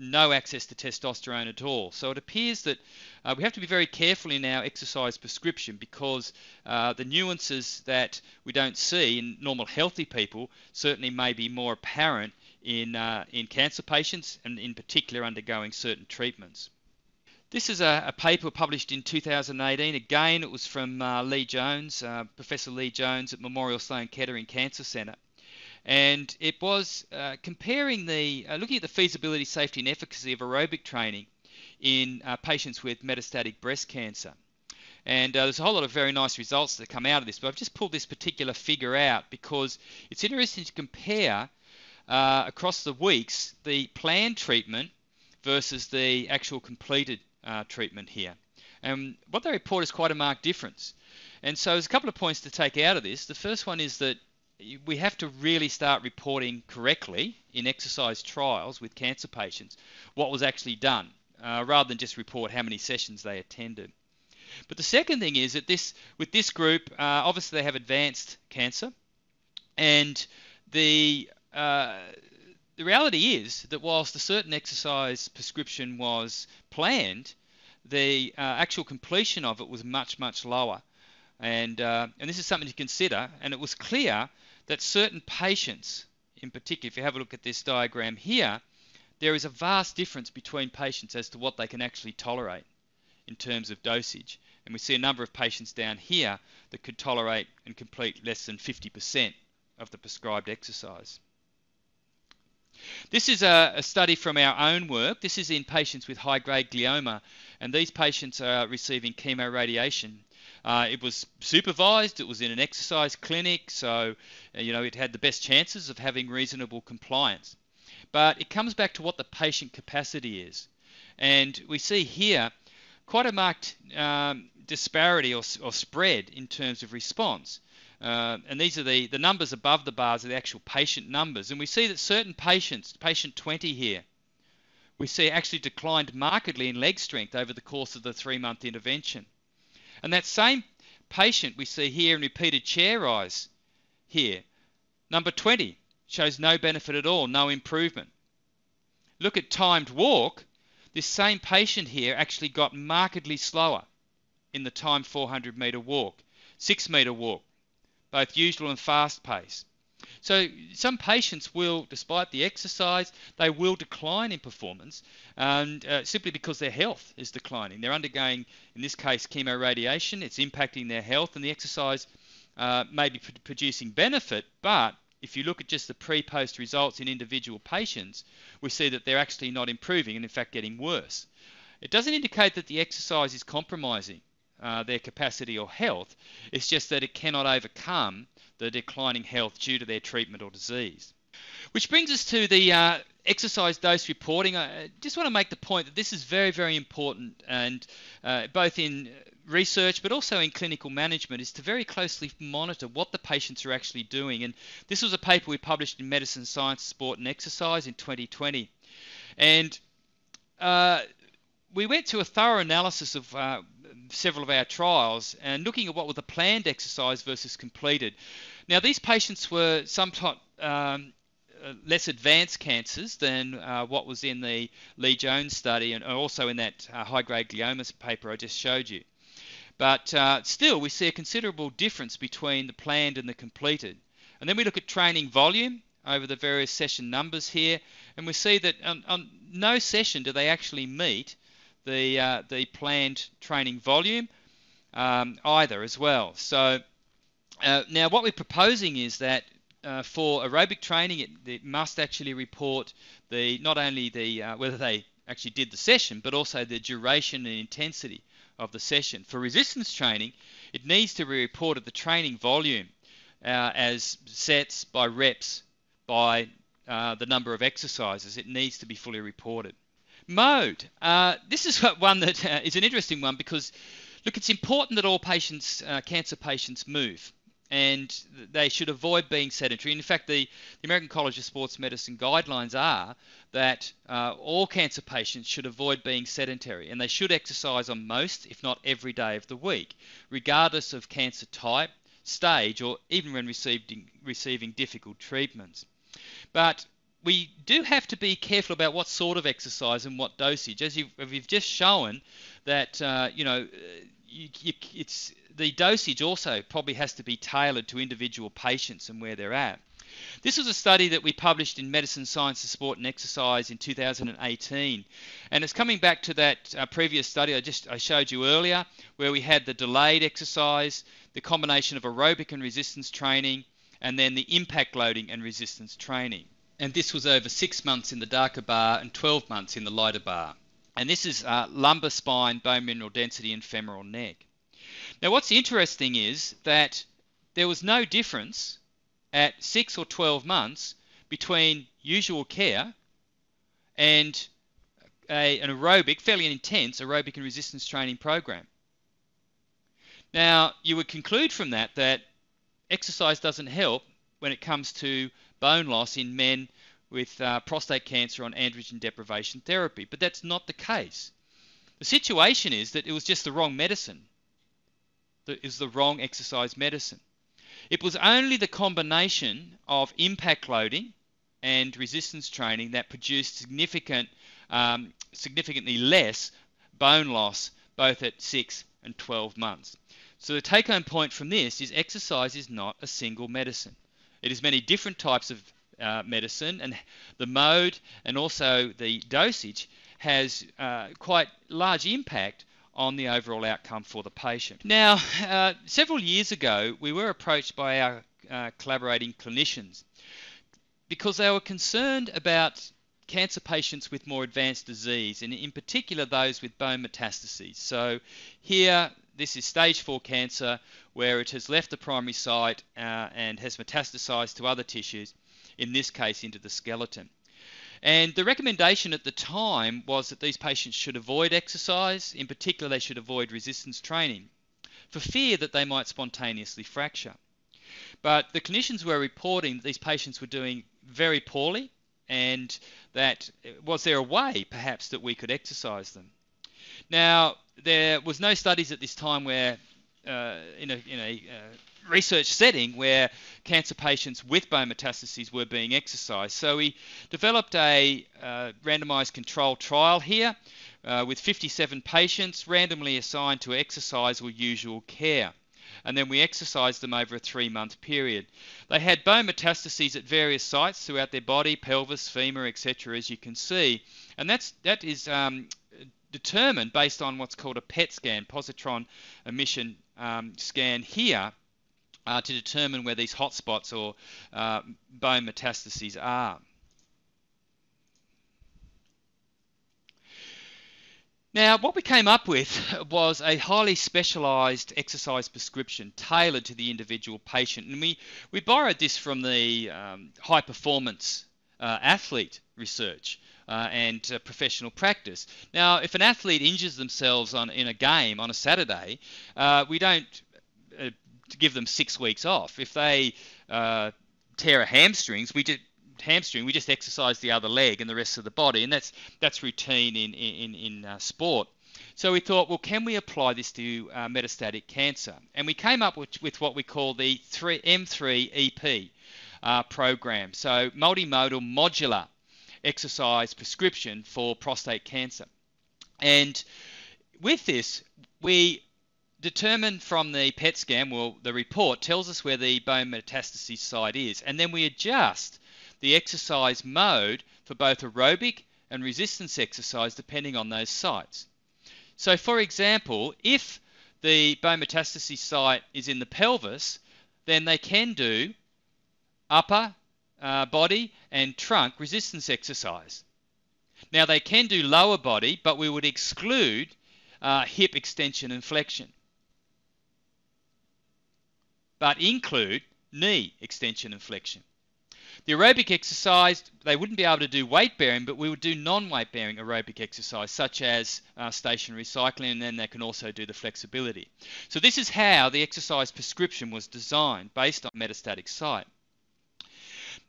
no access to testosterone at all. So it appears that uh, we have to be very careful in our exercise prescription because uh, the nuances that we don't see in normal healthy people certainly may be more apparent in, uh, in cancer patients and in particular undergoing certain treatments. This is a, a, paper published in 2018. Again, it was from uh, Lee Jones, uh, Professor Lee Jones at Memorial Sloan Kettering Cancer Center. And it was uh, comparing the, uh, looking at the feasibility, safety, and efficacy of aerobic training in uh, patients with metastatic breast cancer. And uh, there's a whole lot of very nice results that come out of this, but I've just pulled this particular figure out because it's interesting to compare across the weeks the planned treatment versus the actual completed uh, treatment here. And what they report is quite a marked difference. And so there's a couple of points to take out of this. The first one is that we have to really start reporting correctly in exercise trials with cancer patients what was actually done, uh, rather than just report how many sessions they attended. But the second thing is that this, with this group, uh, obviously they have advanced cancer, and the uh, the reality is that whilst a certain exercise prescription was planned, the uh, actual completion of it was much, much lower. And, uh, and this is something to consider. And it was clear that certain patients, in particular, if you have a look at this diagram here, there is a vast difference between patients as to what they can actually tolerate in terms of dosage. And we see a number of patients down here that could tolerate and complete less than 50% of the prescribed exercise. This is a, a, study from our own work. This is in patients with high-grade glioma, and these patients are receiving chemoradiation. Uh, it was supervised. It was in an exercise clinic, so uh, you know it had the best chances of having reasonable compliance. But it comes back to what the patient capacity is, and we see here quite a marked um, disparity or, or spread in terms of response. Uh, and these are the, the numbers above the bars are the actual patient numbers. And we see that certain patients, patient 20 here, we see actually declined markedly in leg strength over the course of the three month intervention. And that same patient we see here in repeated chair rise here, number 20, shows no benefit at all, no improvement. Look at timed walk. This same patient here actually got markedly slower in the time 400 meter walk, 6 meter walk, both usual and fast pace. So some patients will, despite the exercise, they will decline in performance, and uh, simply because their health is declining. They're undergoing, in this case, chemoradiation. It's impacting their health, and the exercise uh, may be producing benefit. But if you look at just the pre-post results in individual patients, we see that they're actually not improving, and in fact getting worse. It doesn't indicate that the exercise is compromising uh, their capacity or health. It's just that it cannot overcome the declining health due to their treatment or disease. Which brings us to the uh, exercise dose reporting. I just want to make the point that this is very, very important, and uh, both in research but also in clinical management, is to very closely monitor what the patients are actually doing. And this was a paper we published in Medicine, Science, Sport, and Exercise in 2020. And uh, we went to a thorough analysis of uh, several of our trials and looking at what was the planned exercise versus completed. Now, these patients were somewhat um, uh, less advanced cancers than uh, what was in the Lee Jones study and also in that uh, high grade gliomas paper I just showed you. But uh, still, we see a considerable difference between the planned and the completed. And then we look at training volume over the various session numbers here, and we see that on, on no session do they actually meet the uh, the planned training volume um, either as well. So uh, now what we're proposing is that uh, for aerobic training, it, it, must actually report the not only the uh, whether they actually did the session, but also the duration and intensity of the session. For resistance training, it needs to be reported the training volume uh, as sets by reps by uh, the number of exercises. It needs to be fully reported. Mode. Uh, this is one that uh, is an interesting one because, look, it's important that all patients, uh, cancer patients, move. And they should avoid being sedentary. In fact, the, the American College of Sports Medicine guidelines are that uh, all cancer patients should avoid being sedentary and they should exercise on most, if not every day of the week, regardless of cancer type, stage or even when receiving, receiving difficult treatments. But we do have to be careful about what sort of exercise and what dosage. As you've, you've just shown, that uh, you know, you, you, it's the dosage also probably has to be tailored to individual patients and where they're at. This was a study that we published in Medicine, Science Sport and Exercise in 2018, and it's coming back to that uh, previous study I just I showed you earlier, where we had the delayed exercise, the combination of aerobic and resistance training, and then the impact loading and resistance training. And this was over six months in the darker bar and 12 months in the lighter bar. And this is uh, lumbar spine, bone mineral density, and femoral neck. Now, what's interesting is that there was no difference at 6 or 12 months between usual care and a, an aerobic, fairly intense aerobic and resistance training program. Now, you would conclude from that that exercise doesn't help when it comes to bone loss in men with uh, prostate cancer on androgen deprivation therapy, but that's not the case. The situation is that it was just the wrong medicine. It was the wrong exercise medicine. It was only the combination of impact loading and resistance training that produced significant, um, significantly less bone loss both at 6 and 12 months. So the take home point from this is exercise is not a single medicine. It is many different types of uh, medicine, and the mode and also the dosage has uh, quite large impact on the overall outcome for the patient. Now, uh, several years ago, we were approached by our uh, collaborating clinicians because they were concerned about cancer patients with more advanced disease, and in particular those with bone metastases. So here, this is stage 4 cancer where it has left the primary site uh, and has metastasized to other tissues, in this case into the skeleton. And the recommendation at the time was that these patients should avoid exercise, in particular, they should avoid resistance training, for fear that they might spontaneously fracture. But the clinicians were reporting that these patients were doing very poorly, and that was there a way, perhaps, that we could exercise them. Now, there was no studies at this time where, uh, in a, in a uh, research setting where cancer patients with bone metastases were being exercised. So we developed a uh, randomized controlled trial here uh, with 57 patients randomly assigned to exercise or usual care. And then we exercised them over a three month period. They had bone metastases at various sites throughout their body, pelvis, femur, etc., as you can see. And that's, that is um, determined based on what's called a PET scan, positron emission um, scan here, uh, to determine where these hotspots or uh, bone metastases are. Now, what we came up with was a highly specialised exercise prescription tailored to the individual patient. And we, we borrowed this from the um, high performance uh, athlete research. Uh, and uh, professional practice. Now, if an athlete injures themselves on, in a game on a Saturday, uh, we don't uh, give them six weeks off. If they uh, tear a hamstrings, we just hamstring, we just exercise the other leg and the rest of the body, and that's that's routine in in in sport. So we thought, well, can we apply this to uh, metastatic cancer? And we came up with, with what we call the 3, M3EP uh, program. So multimodal modular exercise prescription for prostate cancer. And with this, we determine from the PET scan, well, the report tells us where the bone metastasis site is, and then we adjust the exercise mode for both aerobic and resistance exercise depending on those sites. So, for example, if the bone metastasis site is in the pelvis, then they can do upper uh, body and trunk resistance exercise. Now, they can do lower body, but we would exclude uh, hip extension and flexion but include knee extension and flexion. The aerobic exercise, they wouldn't be able to do weight bearing, but we would do non weight bearing aerobic exercise, such as uh, stationary cycling, and then they can also do the flexibility. So, this is how the exercise prescription was designed based on metastatic site.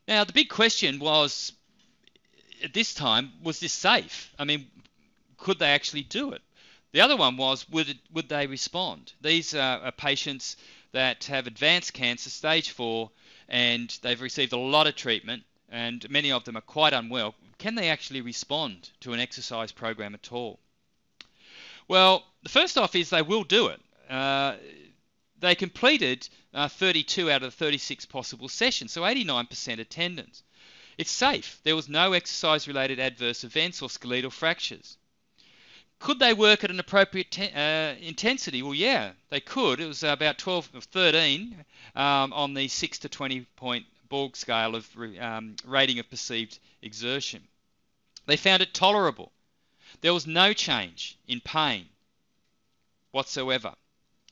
Now, the big question was at this time, was this safe? I mean, could they actually do it? The other one was, would, it, would they respond? These are patients that have advanced cancer, stage 4, and they've received a lot of treatment, and many of them are quite unwell, can they actually respond to an exercise program at all? Well, the first off is they will do it. Uh, they completed uh, 32 out of the 36 possible sessions, so 89% attendance. It's safe. There was no exercise related adverse events or skeletal fractures. Could they work at an appropriate uh, intensity? Well, yeah, they could. It was about 12 or 13 um, on the 6 to 20 point Borg scale of um, rating of perceived exertion. They found it tolerable. There was no change in pain whatsoever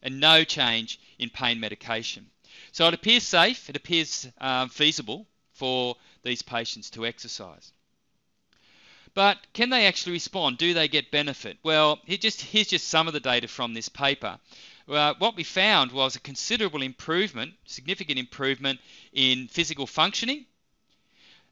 and no change in pain medication. So it appears safe, it appears um, feasible for these patients to exercise. But can they actually respond? Do they get benefit? Well, here just, here's just some of the data from this paper. What we found was a considerable improvement, significant improvement in physical functioning,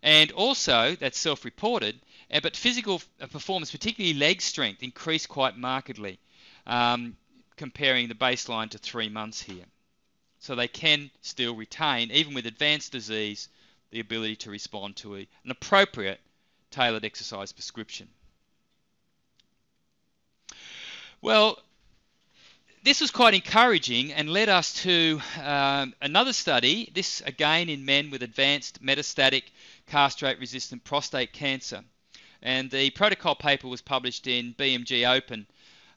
and also that's self-reported. Uh, but physical uh, performance, particularly leg strength, increased quite markedly, um, comparing the baseline to three months here. So they can still retain, even with advanced disease, the ability to respond to a, an appropriate tailored exercise prescription. Well, this was quite encouraging and led us to um, another study, this again in men with advanced metastatic castrate resistant prostate cancer. And the protocol paper was published in BMG Open,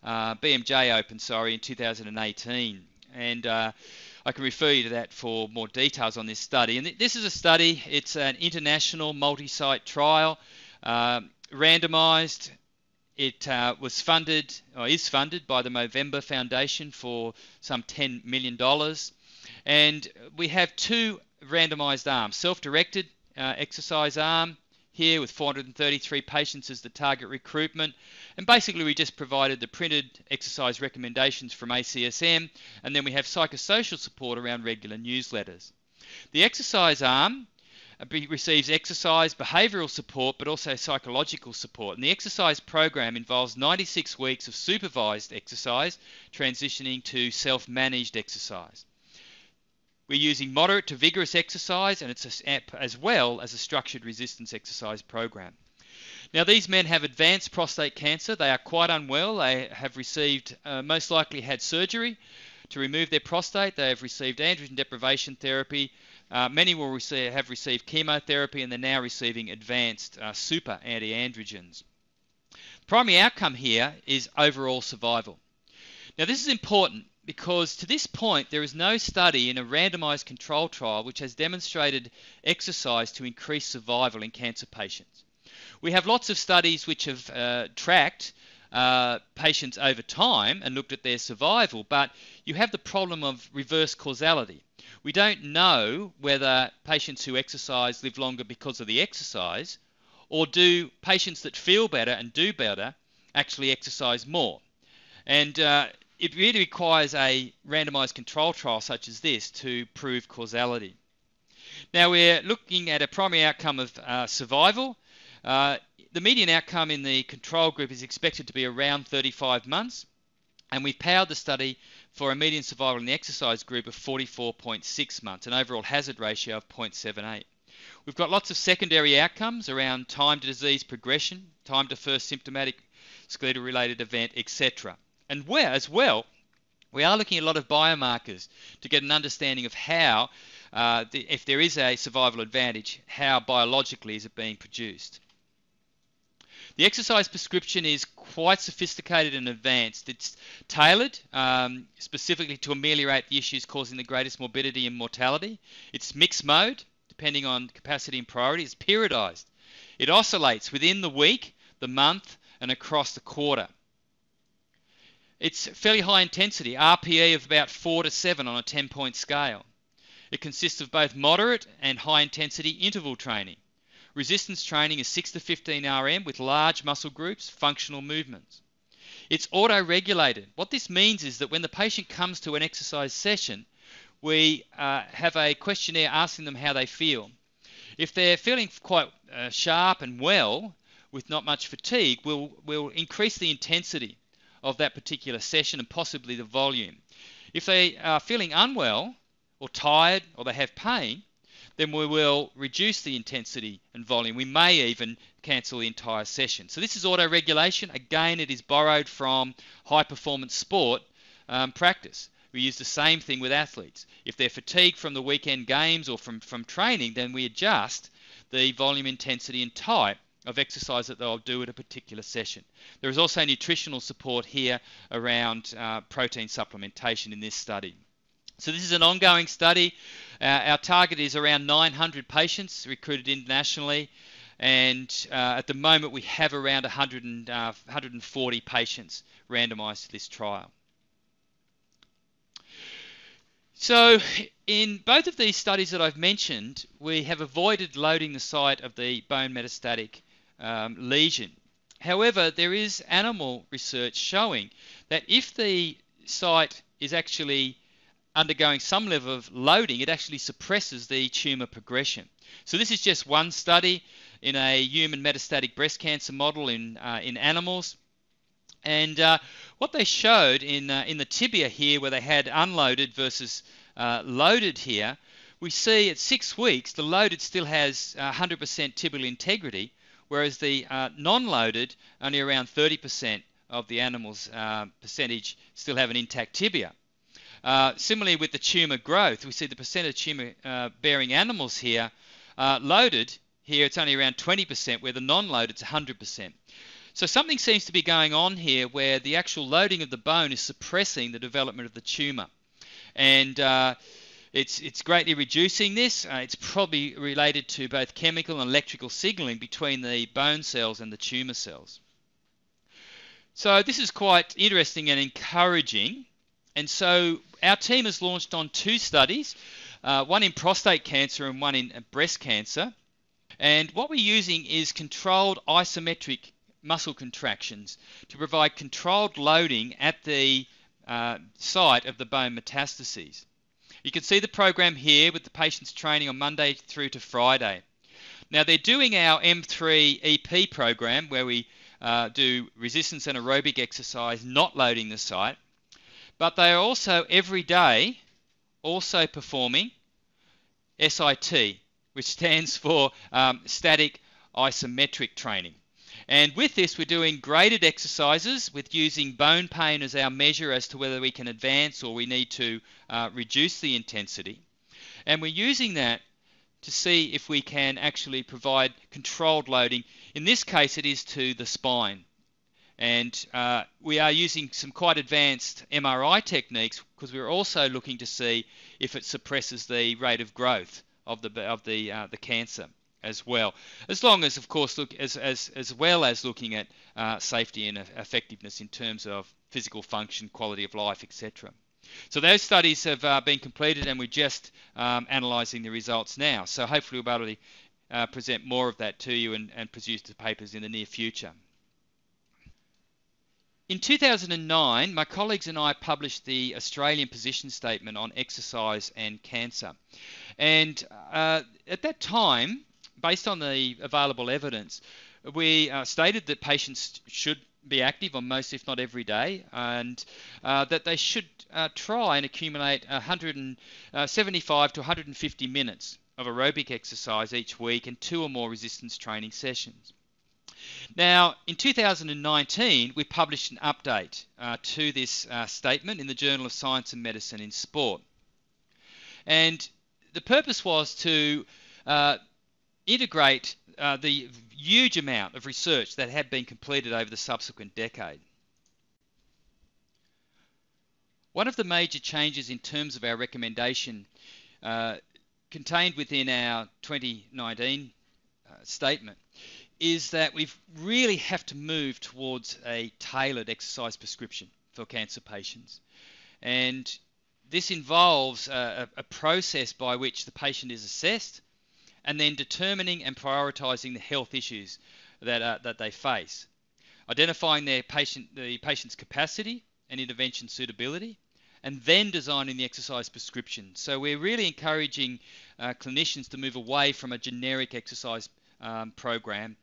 uh, BMJ Open, sorry, in 2018. And uh, I can refer you to that for more details on this study. And this is a study, it's an international multi site trial uh, randomized. It uh, was funded, or is funded, by the Movember Foundation for some $10 million. And we have two randomized arms self directed uh, exercise arm here with 433 patients as the target recruitment. And basically, we just provided the printed exercise recommendations from ACSM, and then we have psychosocial support around regular newsletters. The exercise arm uh, receives exercise, behavioural support, but also psychological support. And the exercise program involves 96 weeks of supervised exercise, transitioning to self managed exercise. We're using moderate to vigorous exercise, and it's a, as well as a structured resistance exercise program. Now, these men have advanced prostate cancer. They are quite unwell. They have received, uh, most likely, had surgery to remove their prostate. They have received androgen deprivation therapy, uh, many will receive, have received chemotherapy and they're now receiving advanced uh, super anti-androgens. Primary outcome here is overall survival. Now this is important because to this point there is no study in a randomized control trial which has demonstrated exercise to increase survival in cancer patients. We have lots of studies which have uh, tracked uh, patients over time and looked at their survival, but you have the problem of reverse causality. We don't know whether patients who exercise live longer because of the exercise, or do patients that feel better and do better actually exercise more. And uh, it really requires a randomized control trial such as this to prove causality. Now we're looking at a primary outcome of uh, survival. Uh, the median outcome in the control group is expected to be around 35 months, and we've powered the study for a median survival in the exercise group of 44.6 months, an overall hazard ratio of 0.78. We've got lots of secondary outcomes around time to disease progression, time to first symptomatic skeletal related event, etc. And where, as well, we are looking at a lot of biomarkers to get an understanding of how, uh, the, if there is a survival advantage, how biologically is it being produced. The exercise prescription is quite sophisticated and advanced. It's tailored um, specifically to ameliorate the issues causing the greatest morbidity and mortality. It's mixed mode, depending on capacity and priority. It's periodized. It oscillates within the week, the month, and across the quarter. It's fairly high intensity, RPE of about 4 to 7 on a 10 point scale. It consists of both moderate and high intensity interval training. Resistance training is 6 to 15 RM with large muscle groups, functional movements. It's auto-regulated. What this means is that when the patient comes to an exercise session, we uh, have a questionnaire asking them how they feel. If they're feeling quite uh, sharp and well, with not much fatigue, we'll, we'll increase the intensity of that particular session and possibly the volume. If they are feeling unwell or tired or they have pain, then we will reduce the intensity and volume. We may even cancel the entire session. So this is auto-regulation. Again, it is borrowed from high-performance sport um, practice. We use the same thing with athletes. If they're fatigued from the weekend games or from, from training, then we adjust the volume, intensity, and type of exercise that they'll do at a particular session. There is also nutritional support here around uh, protein supplementation in this study. So this is an ongoing study. Uh, our target is around 900 patients recruited internationally and uh, at the moment we have around 100 and, uh, 140 patients randomized to this trial. So in both of these studies that I've mentioned, we have avoided loading the site of the bone metastatic um, lesion. However, there is animal research showing that if the site is actually undergoing some level of loading, it actually suppresses the tumor progression. So this is just one study in a human metastatic breast cancer model in, uh, in animals. And uh, what they showed in, uh, in the tibia here, where they had unloaded versus uh, loaded here, we see at six weeks the loaded still has 100% tibial integrity, whereas the uh, non-loaded only around 30% of the animal's uh, percentage still have an intact tibia. Uh, similarly with the tumour growth, we see the percent of tumour uh, bearing animals here uh, loaded, here it's only around 20%, where the non-loaded is 100%. So something seems to be going on here where the actual loading of the bone is suppressing the development of the tumour. And uh, it's, it's greatly reducing this. Uh, it's probably related to both chemical and electrical signaling between the bone cells and the tumour cells. So this is quite interesting and encouraging. And so our team has launched on two studies, uh, one in prostate cancer and one in breast cancer. And what we're using is controlled isometric muscle contractions to provide controlled loading at the uh, site of the bone metastases. You can see the program here with the patients training on Monday through to Friday. Now they're doing our M3 EP program where we uh, do resistance and aerobic exercise, not loading the site, but they are also every day also performing SIT, which stands for um, static isometric training. And with this, we're doing graded exercises with using bone pain as our measure as to whether we can advance or we need to uh, reduce the intensity. And we're using that to see if we can actually provide controlled loading. In this case, it is to the spine. And uh, we are using some quite advanced MRI techniques because we're also looking to see if it suppresses the rate of growth of the, of the, uh, the cancer as well. As long as, of course, look as as as well as looking at uh, safety and effectiveness in terms of physical function, quality of life, etc. So those studies have uh, been completed, and we're just um, analysing the results now. So hopefully we'll be able to uh, present more of that to you and, and produce the papers in the near future. In 2009, my colleagues and I published the Australian Position Statement on Exercise and Cancer. And uh, at that time, based on the available evidence, we uh, stated that patients should be active on most, if not every day, and uh, that they should uh, try and accumulate 175 uh, to 150 minutes of aerobic exercise each week and two or more resistance training sessions. Now, in 2019, we published an update uh, to this uh, statement in the Journal of Science and Medicine in Sport. And the purpose was to uh, integrate uh, the huge amount of research that had been completed over the subsequent decade. One of the major changes in terms of our recommendation uh, contained within our 2019 uh, statement is that we really have to move towards a tailored exercise prescription for cancer patients. And this involves a, a process by which the patient is assessed and then determining and prioritizing the health issues that, uh, that they face, identifying their patient, the patient's capacity and intervention suitability, and then designing the exercise prescription. So we're really encouraging uh, clinicians to move away from a generic exercise um, program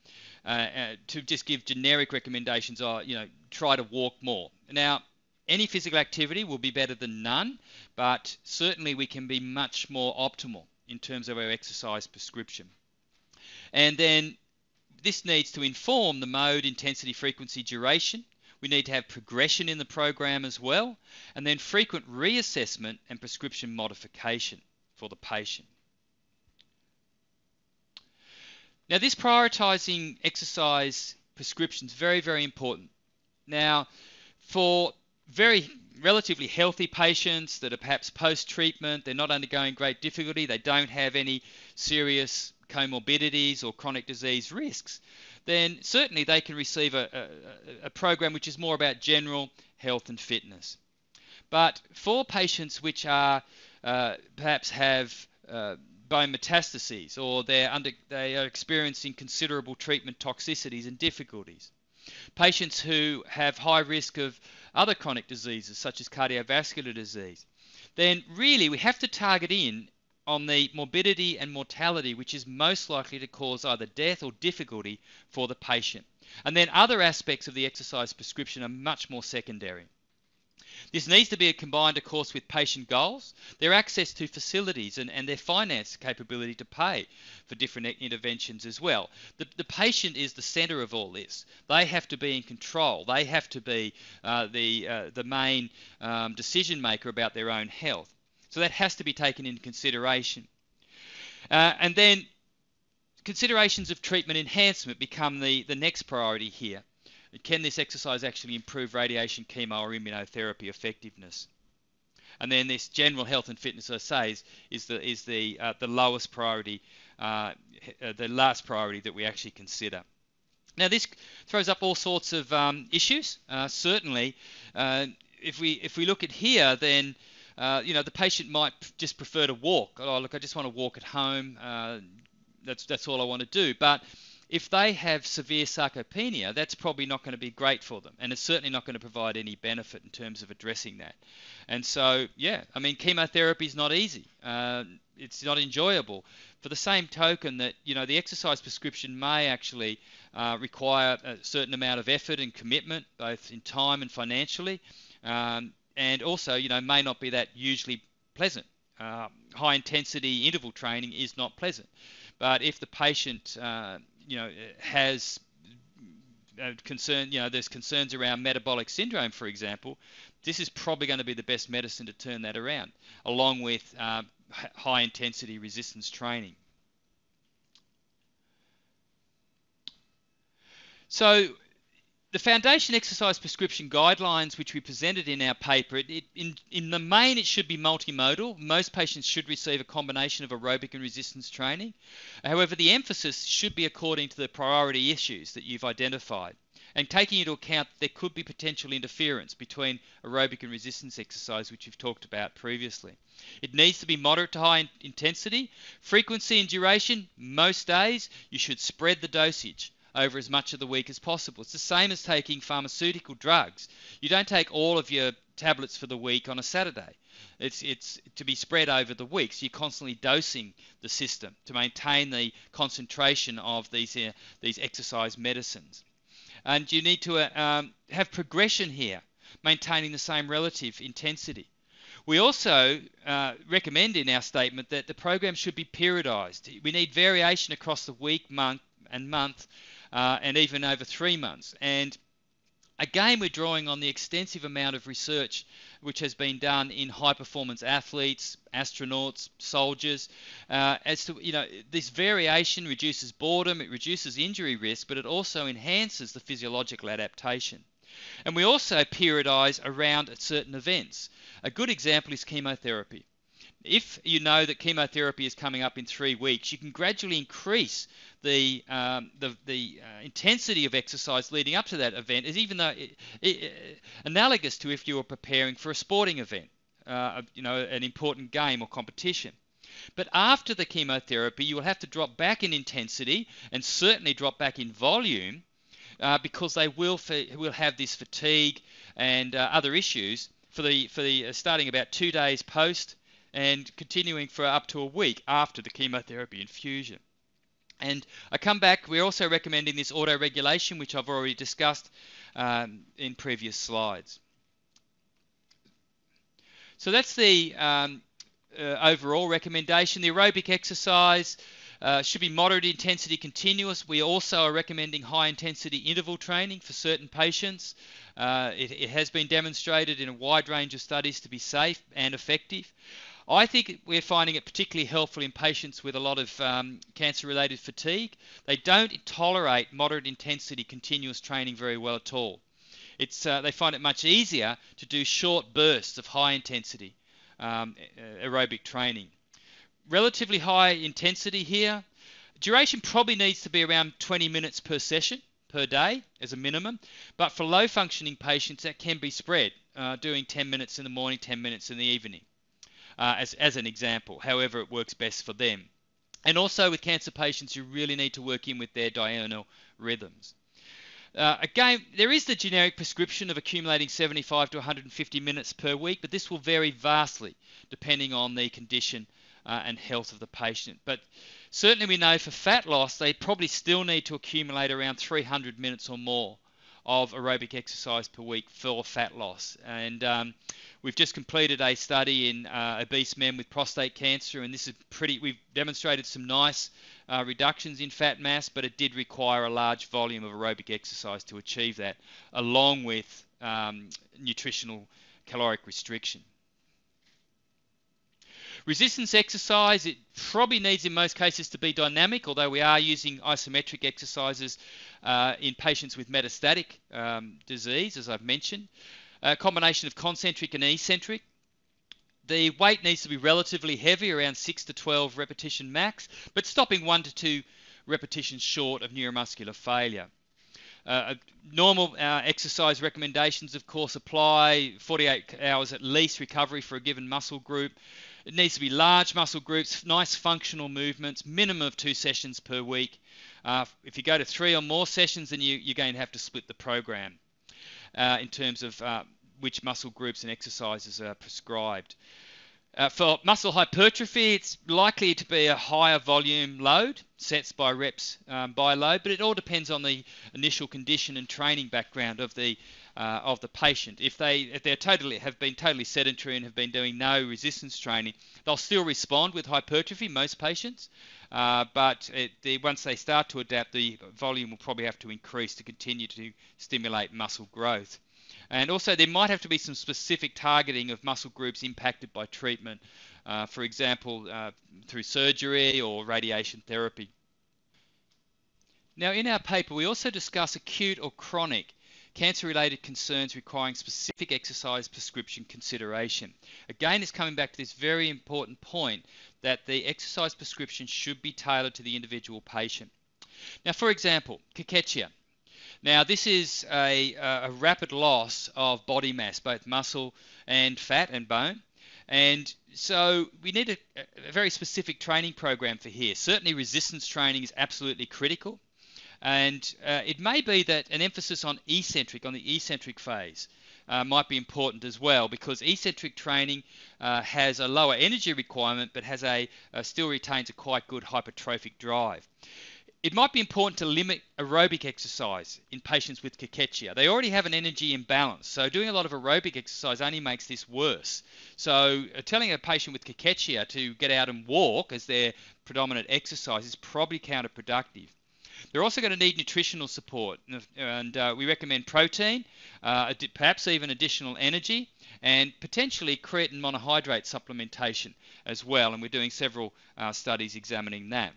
uh, uh, to just give generic recommendations or, you know, try to walk more. Now, any physical activity will be better than none, but certainly we can be much more optimal in terms of our exercise prescription. And then this needs to inform the mode, intensity, frequency, duration. We need to have progression in the program as well, and then frequent reassessment and prescription modification for the patient. Now, this prioritizing exercise prescription is very, very important. Now, for very relatively healthy patients that are perhaps post treatment, they're not undergoing great difficulty, they don't have any serious comorbidities or chronic disease risks, then certainly they can receive a, a, a, program which is more about general health and fitness. But for patients which are uh, perhaps have uh, bone metastases or they're under, they are experiencing considerable treatment toxicities and difficulties, patients who have high risk of other chronic diseases such as cardiovascular disease, then really we have to target in on the morbidity and mortality which is most likely to cause either death or difficulty for the patient. And then other aspects of the exercise prescription are much more secondary. This needs to be a combined, of course, with patient goals, their access to facilities, and, and their finance capability to pay for different interventions as well. The, the patient is the centre of all this. They have to be in control. They have to be uh, the, uh, the main um, decision maker about their own health. So that has to be taken into consideration. Uh, and then considerations of treatment enhancement become the, the next priority here. Can this exercise actually improve radiation, chemo, or immunotherapy effectiveness? And then this general health and fitness, I say, is, is the is the uh, the lowest priority, uh, uh, the last priority that we actually consider. Now this throws up all sorts of um, issues. Uh, certainly, uh, if we if we look at here, then uh, you know the patient might just prefer to walk. Oh, look, I just want to walk at home. that's that's all I want to do. But if they have severe sarcopenia, that's probably not going to be great for them, and it's certainly not going to provide any benefit in terms of addressing that. And so, yeah, I mean, chemotherapy is not easy. Uh, it's not enjoyable. For the same token, that you know, the exercise prescription may actually uh, require a certain amount of effort and commitment, both in time and financially, um, and also, you know, may not be that usually pleasant. Uh, high intensity interval training is not pleasant. But if the patient uh, you know has uh, concern, you know, there's concerns around metabolic syndrome, for example, this is probably going to be the best medicine to turn that around, along with uh, high intensity resistance training. So the Foundation Exercise Prescription Guidelines, which we presented in our paper, it, it, in, in the main it should be multimodal. Most patients should receive a combination of aerobic and resistance training. However, the emphasis should be according to the priority issues that you've identified and taking into account there could be potential interference between aerobic and resistance exercise, which we've talked about previously. It needs to be moderate to high intensity. Frequency and duration, most days, you should spread the dosage over as much of the week as possible. It's the same as taking pharmaceutical drugs. You don't take all of your tablets for the week on a Saturday. It's, it's to be spread over the week. So you're constantly dosing the system to maintain the concentration of these, uh, these exercise medicines. And you need to uh, um, have progression here, maintaining the same relative intensity. We also uh, recommend in our statement that the program should be periodized. We need variation across the week, month, and month uh, and even over three months. And again, we're drawing on the extensive amount of research which has been done in high performance athletes, astronauts, soldiers, uh, as to, you know, this variation reduces boredom, it reduces injury risk, but it also enhances the physiological adaptation. And we also periodize around certain events. A good example is chemotherapy. If you know that chemotherapy is coming up in three weeks, you can gradually increase the um, the, the uh, intensity of exercise leading up to that event, is even though it, it, analogous to if you were preparing for a sporting event, uh, you know, an important game or competition. But after the chemotherapy, you will have to drop back in intensity and certainly drop back in volume uh, because they will will have this fatigue and uh, other issues for the for the uh, starting about two days post and continuing for up to a week after the chemotherapy infusion. And I come back, we're also recommending this auto-regulation, which I've already discussed um, in previous slides. So that's the um, uh, overall recommendation. The aerobic exercise uh, should be moderate intensity continuous. We also are recommending high intensity interval training for certain patients. Uh, it, it, has been demonstrated in a wide range of studies to be safe and effective. I think we're finding it particularly helpful in patients with a lot of um, cancer related fatigue. They don't tolerate moderate intensity continuous training very well at all. It's, uh, they find it much easier to do short bursts of high intensity um, aerobic training. Relatively high intensity here. Duration probably needs to be around 20 minutes per session per day as a minimum, but for low functioning patients that can be spread, uh, doing 10 minutes in the morning, 10 minutes in the evening, uh, as, as an example, however it works best for them. And also with cancer patients, you really need to work in with their diurnal rhythms. Uh, again, there is the generic prescription of accumulating 75 to 150 minutes per week, but this will vary vastly depending on the condition uh, and health of the patient. But certainly we know for fat loss, they probably still need to accumulate around 300 minutes or more of aerobic exercise per week for fat loss. And um, we've just completed a study in uh, obese men with prostate cancer, and this is pretty. We've demonstrated some nice uh, reductions in fat mass, but it did require a large volume of aerobic exercise to achieve that, along with um, nutritional caloric restriction. Resistance exercise, it probably needs in most cases to be dynamic, although we are using isometric exercises uh, in patients with metastatic um, disease, as I've mentioned. A combination of concentric and eccentric. The weight needs to be relatively heavy, around 6 to 12 repetition max, but stopping 1 to 2 repetitions short of neuromuscular failure. Uh, normal uh, exercise recommendations, of course, apply 48 hours at least recovery for a given muscle group. It needs to be large muscle groups, nice functional movements, minimum of two sessions per week. Uh, if you go to three or more sessions, then you, are going to have to split the program uh, in terms of uh, which muscle groups and exercises are prescribed. Uh, for muscle hypertrophy, it's likely to be a higher volume load, sets by reps um, by load, but it all depends on the initial condition and training background of the uh, of the patient. If they if they're totally have been totally sedentary and have been doing no resistance training, they'll still respond with hypertrophy. Most patients, uh, but it, the, once they start to adapt, the volume will probably have to increase to continue to stimulate muscle growth. And also, there might have to be some specific targeting of muscle groups impacted by treatment, uh, for example, uh, through surgery or radiation therapy. Now, in our paper, we also discuss acute or chronic cancer-related concerns requiring specific exercise prescription consideration. Again, it's coming back to this very important point that the exercise prescription should be tailored to the individual patient. Now, for example, cachexia. Now, this is a, a rapid loss of body mass, both muscle and fat and bone. And so we need a, a, very specific training program for here. Certainly resistance training is absolutely critical. And uh, it may be that an emphasis on eccentric, on the eccentric phase, uh, might be important as well because eccentric training uh, has a lower energy requirement but has a uh, still retains a quite good hypertrophic drive. It might be important to limit aerobic exercise in patients with cachexia. They already have an energy imbalance, so doing a lot of aerobic exercise only makes this worse. So uh, telling a patient with cachexia to get out and walk as their predominant exercise is probably counterproductive. They're also going to need nutritional support, and uh, we recommend protein, uh, perhaps even additional energy, and potentially creatine monohydrate supplementation as well. And we're doing several uh, studies examining that.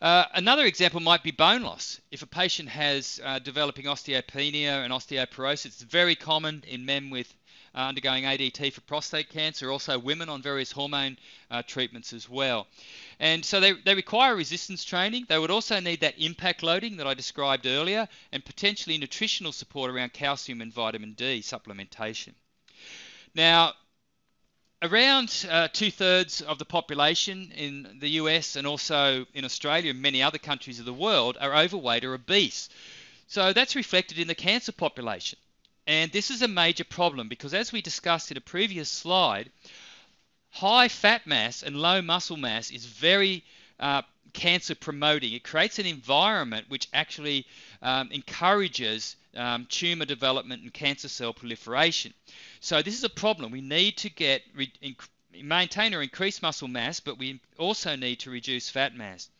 Uh, another example might be bone loss. If a patient has uh, developing osteopenia and osteoporosis, it's very common in men with uh, undergoing ADT for prostate cancer, also women on various hormone uh, treatments as well. And so they, they require resistance training. They would also need that impact loading that I described earlier and potentially nutritional support around calcium and vitamin D supplementation. Now, around uh, two thirds of the population in the US and also in Australia and many other countries of the world are overweight or obese. So that's reflected in the cancer population. And this is a major problem because, as we discussed in a previous slide, high fat mass and low muscle mass is very uh, cancer promoting. It creates an environment which actually um, encourages um, tumor development and cancer cell proliferation. So this is a problem. We need to get maintain or increase muscle mass, but we also need to reduce fat mass.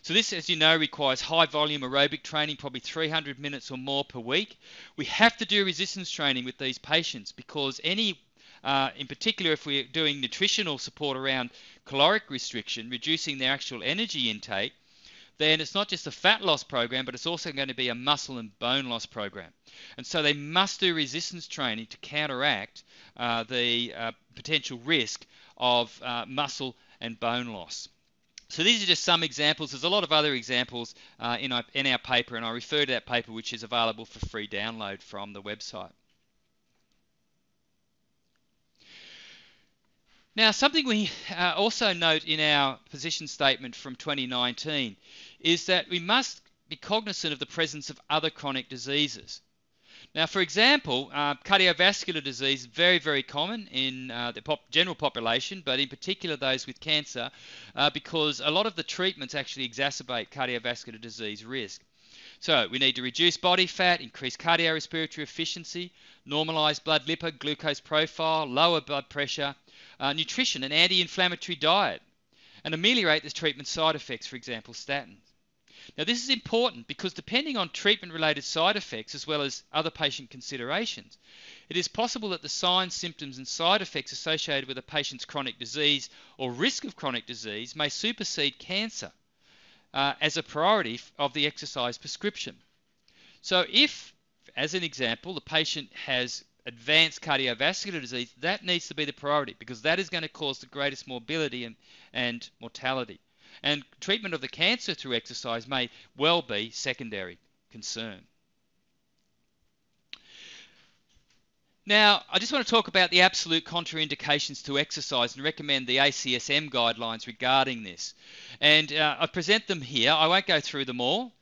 So this, as you know, requires high volume aerobic training, probably 300 minutes or more per week. We have to do resistance training with these patients because any uh, in particular, if we're doing nutritional support around caloric restriction, reducing their actual energy intake, then it's not just a fat loss program, but it's also going to be a muscle and bone loss program. And so they must do resistance training to counteract uh, the uh, potential risk of uh, muscle and bone loss. So these are just some examples. There's a lot of other examples uh, in, our, in our paper, and I refer to that paper, which is available for free download from the website. Now, something we uh, also note in our position statement from 2019 is that we must be cognizant of the presence of other chronic diseases. Now, for example, uh, cardiovascular disease is very, very common in uh, the pop general population, but in particular those with cancer, uh, because a lot of the treatments actually exacerbate cardiovascular disease risk. So we need to reduce body fat, increase cardiorespiratory efficiency, normalize blood lipid glucose profile, lower blood pressure, uh, nutrition, an anti-inflammatory diet, and ameliorate the treatment side effects, for example, statins. Now, this is important because depending on treatment related side effects as well as other patient considerations, it is possible that the signs, symptoms, and side effects associated with a patient's chronic disease or risk of chronic disease may supersede cancer uh, as a priority of the exercise prescription. So, if, as an example, the patient has advanced cardiovascular disease, that needs to be the priority because that is going to cause the greatest morbidity and, and mortality. And treatment of the cancer through exercise may well be secondary concern. Now, I just want to talk about the absolute contraindications to exercise and recommend the ACSM guidelines regarding this. And uh, I present them here. I won't go through them all.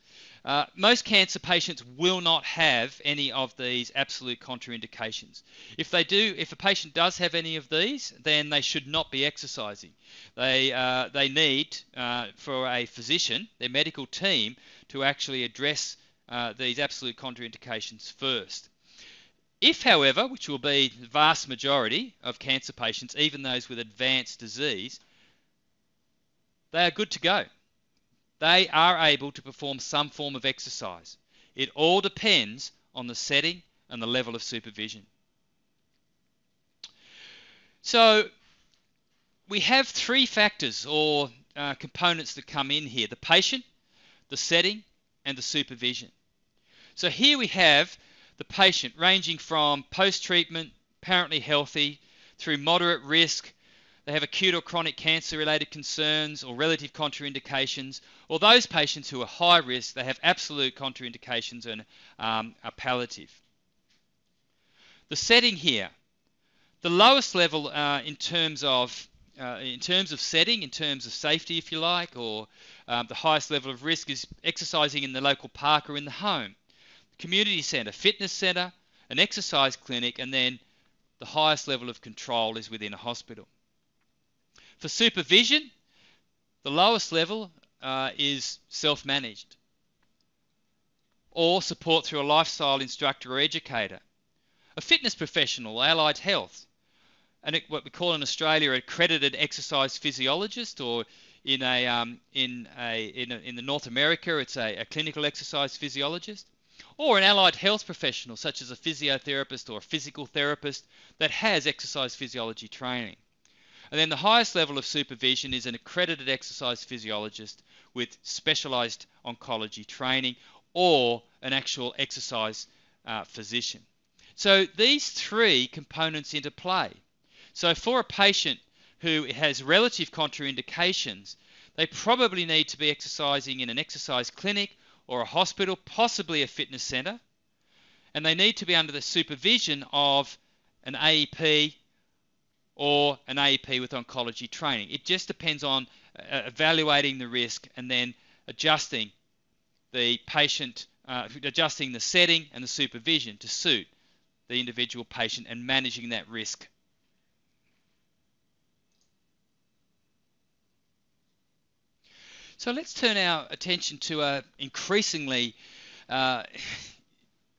Uh, most cancer patients will not have any of these absolute contraindications. If they do, if a patient does have any of these, then they should not be exercising. They uh, they need uh, for a physician, their medical team, to actually address uh, these absolute contraindications first. If, however, which will be the vast majority of cancer patients, even those with advanced disease, they are good to go they are able to perform some form of exercise. It all depends on the setting and the level of supervision. So we have three factors or uh, components that come in here the patient, the setting, and the supervision. So here we have the patient ranging from post treatment, apparently healthy, through moderate risk they have acute or chronic cancer related concerns or relative contraindications, or those patients who are high risk, they have absolute contraindications and um, are palliative. The setting here, the lowest level uh, in terms of uh, in terms of setting, in terms of safety, if you like, or um, the highest level of risk is exercising in the local park or in the home, community centre, fitness centre, an exercise clinic, and then the highest level of control is within a hospital. For supervision, the lowest level uh, is self managed or support through a lifestyle instructor or educator. A fitness professional, allied health, and what we call in Australia accredited exercise physiologist, or in a um, in a in, a, in the North America, it's a, a, clinical exercise physiologist, or an allied health professional such as a physiotherapist or a physical therapist that has exercise physiology training. And then the highest level of supervision is an accredited exercise physiologist with specialized oncology training or an actual exercise uh, physician. So these three components interplay. So for a patient who has relative contraindications, they probably need to be exercising in an exercise clinic or a hospital, possibly a fitness center, and they need to be under the supervision of an AEP or an AEP with oncology training. It just depends on uh, evaluating the risk and then adjusting the patient, uh, adjusting the setting and the supervision to suit the individual patient and managing that risk. So let's turn our attention to a increasingly uh,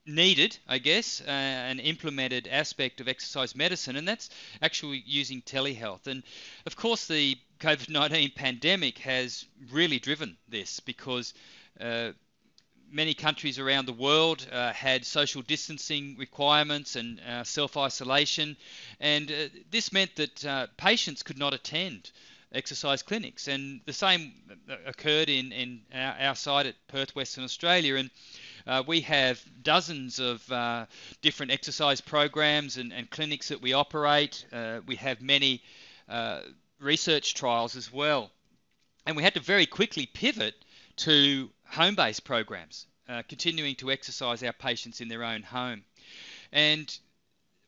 needed, I guess, uh, an implemented aspect of exercise medicine, and that's actually using telehealth. And of course, the COVID 19 pandemic has really driven this because uh, many countries around the world uh, had social distancing requirements and uh, self isolation, and uh, this meant that uh, patients could not attend exercise clinics. And the same occurred in, in our, our site at Perth, Western Australia. And uh, we have dozens of uh, different exercise programs and, and, clinics that we operate. Uh, we have many uh, research trials as well. And we had to very quickly pivot to home based programs, uh, continuing to exercise our patients in their own home. And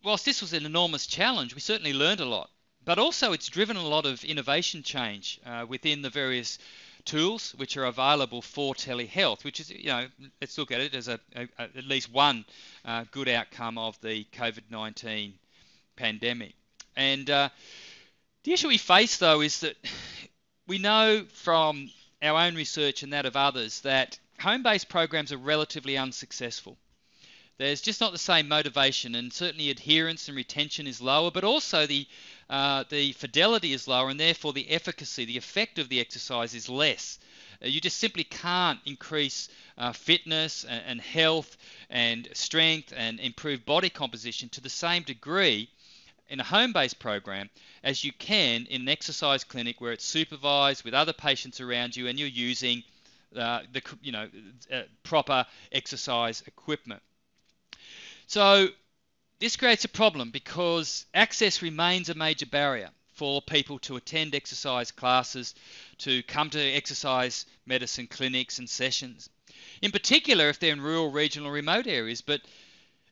whilst this was an enormous challenge, we certainly learned a lot. But also, it's driven a lot of innovation change within the various tools which are available for telehealth, which is, you know, let's look at it as a, a, at least one uh, good outcome of the COVID 19 pandemic. And uh, the issue we face, though, is that we know from our own research and that of others that home based programs are relatively unsuccessful. There's just not the same motivation, and certainly adherence and retention is lower, but also the uh, the fidelity is lower, and therefore the efficacy, the effect of the exercise is less. Uh, you just simply can't increase uh, fitness and, and, health and strength and improve body composition to the same degree in a home-based program as you can in an exercise clinic where it's supervised with other patients around you and you're using uh, the you know uh, proper exercise equipment. So this creates a problem because access remains a major barrier for people to attend exercise classes, to come to exercise medicine clinics and sessions. In particular, if they're in rural, regional, or remote areas, but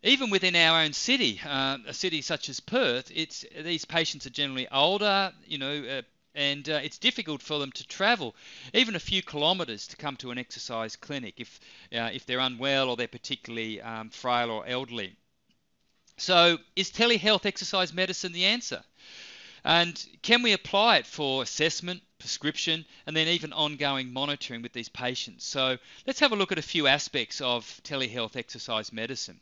even within our own city, uh, a city such as Perth, it's these patients are generally older, you know, uh, and uh, it's difficult for them to travel even a few kilometres to come to an exercise clinic if uh, if they're unwell or they're particularly um, frail or elderly. So, is telehealth exercise medicine the answer? And can we apply it for assessment, prescription, and then even ongoing monitoring with these patients? So, let's have a look at a few aspects of telehealth exercise medicine.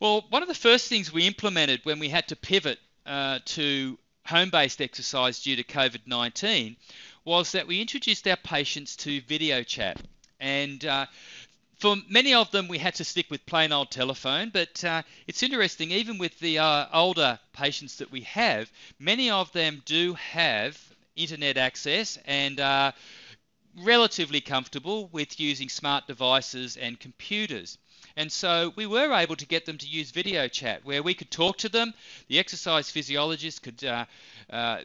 Well, one of the first things we implemented when we had to pivot uh, to home based exercise due to COVID 19 was that we introduced our patients to video chat. And uh, for many of them, we had to stick with plain old telephone, but uh, it's interesting, even with the uh, older patients that we have, many of them do have internet access and are relatively comfortable with using smart devices and computers. And so we were able to get them to use video chat where we could talk to them. The exercise physiologist could uh, uh,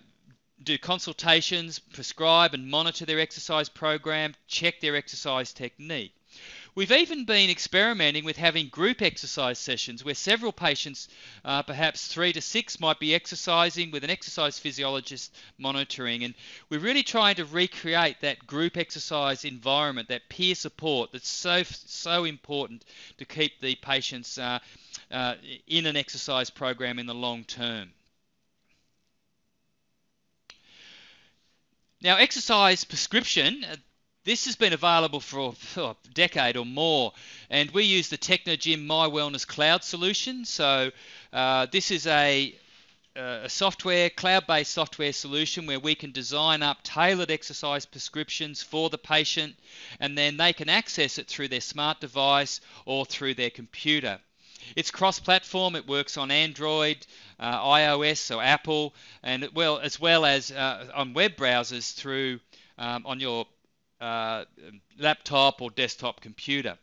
do consultations, prescribe and monitor their exercise program, check their exercise technique. We've even been experimenting with having group exercise sessions where several patients, uh, perhaps three to six, might be exercising with an exercise physiologist monitoring. And we're really trying to recreate that group exercise environment, that peer support that's so, so important to keep the patients uh, uh, in an exercise program in the long term. Now, exercise prescription, uh, this has been available for a decade or more, and we use the Technogym My Wellness Cloud solution. So uh, this is a, uh, a software, cloud-based software solution where we can design up tailored exercise prescriptions for the patient, and then they can access it through their smart device or through their computer. It's cross-platform. It works on Android, uh, iOS, so Apple, and well as well as uh, on web browsers through um, on your uh, laptop or desktop computer.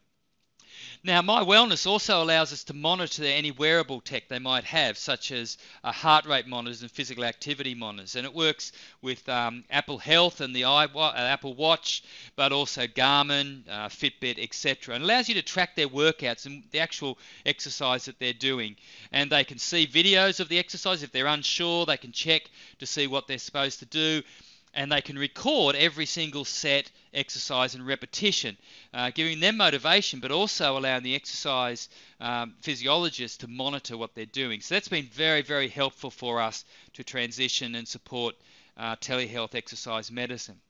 Now, My Wellness also allows us to monitor any wearable tech they might have, such as uh, heart rate monitors and physical activity monitors. And it works with um, Apple Health and the uh, Apple Watch, but also Garmin, uh, Fitbit, etc. And allows you to track their workouts and the actual exercise that they're doing. And they can see videos of the exercise. If they're unsure, they can check to see what they're supposed to do and they can record every single set, exercise, and repetition, uh, giving them motivation, but also allowing the exercise um, physiologists to monitor what they're doing. So that's been very, very helpful for us to transition and support uh, telehealth exercise medicine.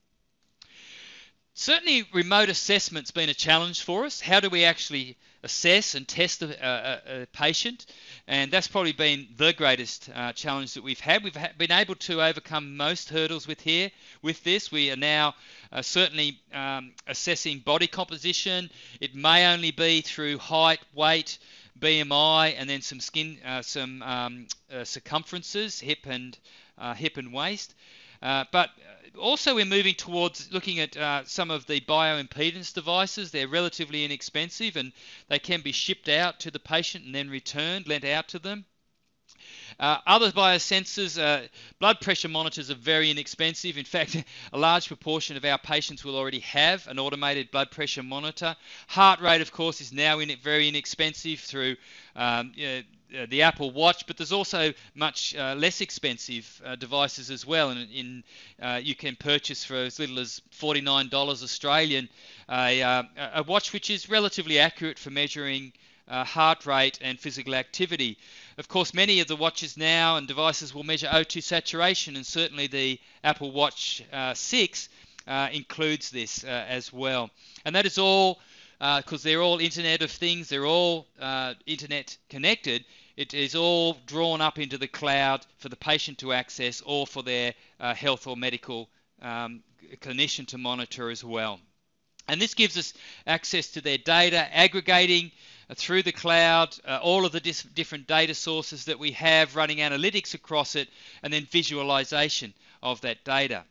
Certainly remote assessment's been a challenge for us. How do we actually assess and test a, a, a patient? And that's probably been the greatest uh, challenge that we've had. We've ha- been able to overcome most hurdles with here. With this, we are now uh, certainly um, assessing body composition. It may only be through height, weight, BMI, and then some skin, uh, some um, uh, circumferences, hip and uh, hip and waist. Uh, but also, we're moving towards looking at uh, some of the bioimpedance devices. They're relatively inexpensive and they can be shipped out to the patient and then returned, lent out to them. Uh, other biosensors, uh, blood pressure monitors are very inexpensive. In fact, a large proportion of our patients will already have an automated blood pressure monitor. Heart rate, of course, is now in it very inexpensive through um, you know, uh, the Apple Watch, but there's also much uh, less expensive uh, devices as well. And in, uh, you can purchase for as little as $49 Australian a, uh, a watch which is relatively accurate for measuring uh, heart rate and physical activity. Of course, many of the watches now and devices will measure O2 saturation, and certainly the Apple Watch 6 includes this as well. And that is all because uh, they're all Internet of Things, they're all uh, Internet connected. It is all drawn up into the cloud for the patient to access or for their uh, health or medical um, clinician to monitor as well. And this gives us access to their data, aggregating uh, through the cloud uh, all of the dis- different data sources that we have, running analytics across it, and then visualization of that data.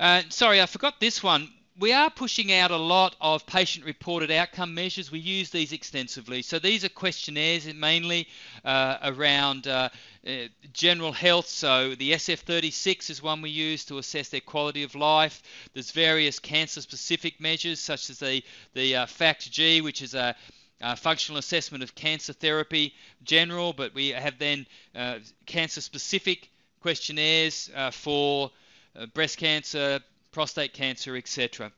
Uh, sorry, I forgot this one we are pushing out a lot of patient reported outcome measures. We use these extensively. So these are questionnaires mainly uh, around uh, uh, general health. So the SF36 is one we use to assess their quality of life. There's various cancer specific measures such as the, the uh, FACT-G, which is a uh, functional assessment of cancer therapy general, but we have then uh, cancer specific questionnaires uh, for uh, breast cancer, prostate cancer, etc.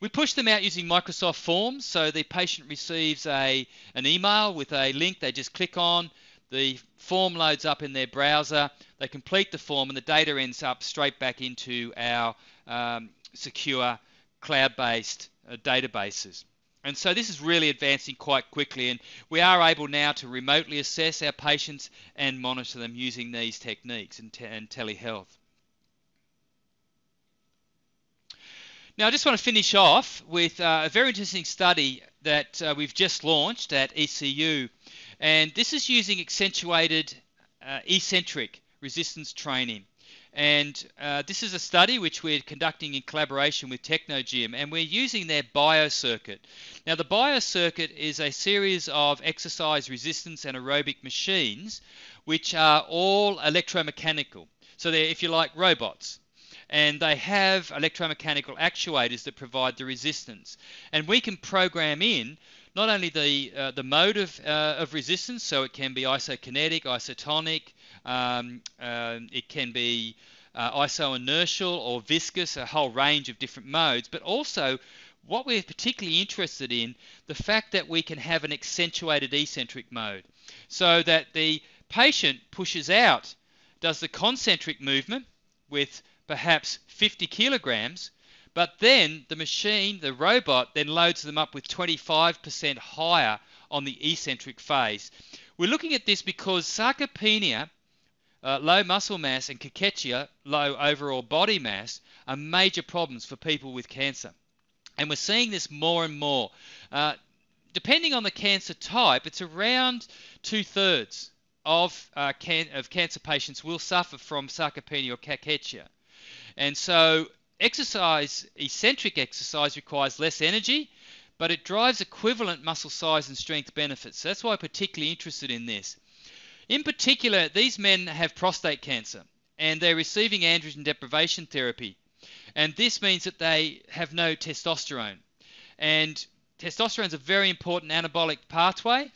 We push them out using Microsoft Forms, so the patient receives a an email with a link they just click on, the form loads up in their browser, they complete the form, and the data ends up straight back into our um, secure cloud-based uh, databases. And so this is really advancing quite quickly, and we are able now to remotely assess our patients and monitor them using these techniques and, te- and telehealth. Now, I just want to finish off with uh, a very interesting study that uh, we've just launched at ECU. And this is using accentuated uh, eccentric resistance training. And uh, this is a study which we're conducting in collaboration with Technogym, and we're using their biocircuit. Now, the biocircuit is a series of exercise resistance and aerobic machines which are all electromechanical. So they're, if you like, robots and they have electromechanical actuators that provide the resistance. And we can program in not only the uh, the mode of, uh, of resistance, so it can be isokinetic, isotonic, um, uh, it can be uh, isoinertial or viscous, a whole range of different modes, but also what we're particularly interested in, the fact that we can have an accentuated eccentric mode, so that the patient pushes out, does the concentric movement with perhaps 50 kilograms, but then the machine, the robot, then loads them up with 25% higher on the eccentric phase. We're looking at this because sarcopenia, uh, low muscle mass, and cachexia, low overall body mass, are major problems for people with cancer. And we're seeing this more and more. Uh, depending on the cancer type, it's around two thirds of, uh, can- of cancer patients will suffer from sarcopenia or cachexia. And so exercise, eccentric exercise requires less energy, but it drives equivalent muscle size and strength benefits. So that's why I'm particularly interested in this. In particular, these men have prostate cancer and they're receiving androgen deprivation therapy. And this means that they have no testosterone. And testosterone is a very important anabolic pathway.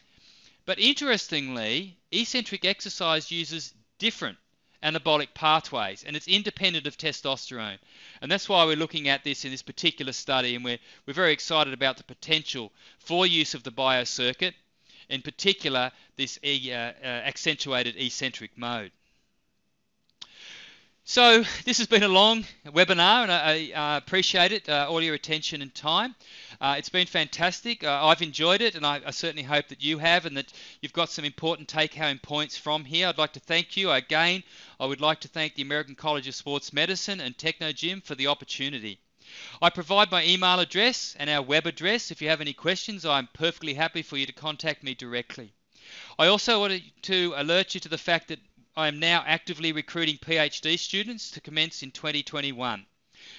But interestingly, eccentric exercise uses different anabolic pathways, and it's independent of testosterone. And that's why we're looking at this in this particular study, and we're, we're very excited about the potential for use of the biocircuit, in particular this uh, uh, accentuated eccentric mode. So this has been a long webinar, and I, I uh, appreciate it, uh, all your attention and time. Uh, it's been fantastic. Uh, I've enjoyed it, and I, I, certainly hope that you have, and that you've got some important take-home points from here. I'd like to thank you again. I would like to thank the American College of Sports Medicine and Technogym for the opportunity. I provide my email address and our web address. If you have any questions, I'm perfectly happy for you to contact me directly. I also wanted to alert you to the fact that I am now actively recruiting PhD students to commence in 2021.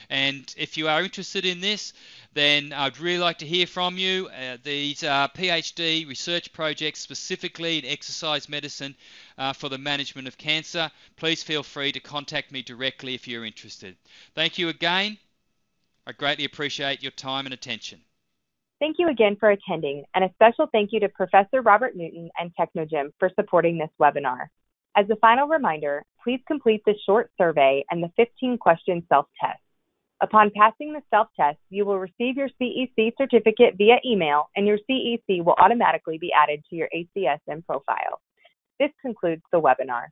And if you are interested in this, then I'd really like to hear from you. Uh, these are PhD research projects specifically in exercise medicine uh, for the management of cancer. Please feel free to contact me directly if you're interested. Thank you again. I greatly appreciate your time and attention. Thank you again for attending, and a special thank you to Professor Robert Newton and Technogym for supporting this webinar. As a final reminder, please complete this short survey and the 15 question self-test. Upon passing the self-test, you will receive your CEC certificate via email and your CEC will automatically be added to your ACSM profile. This concludes the webinar.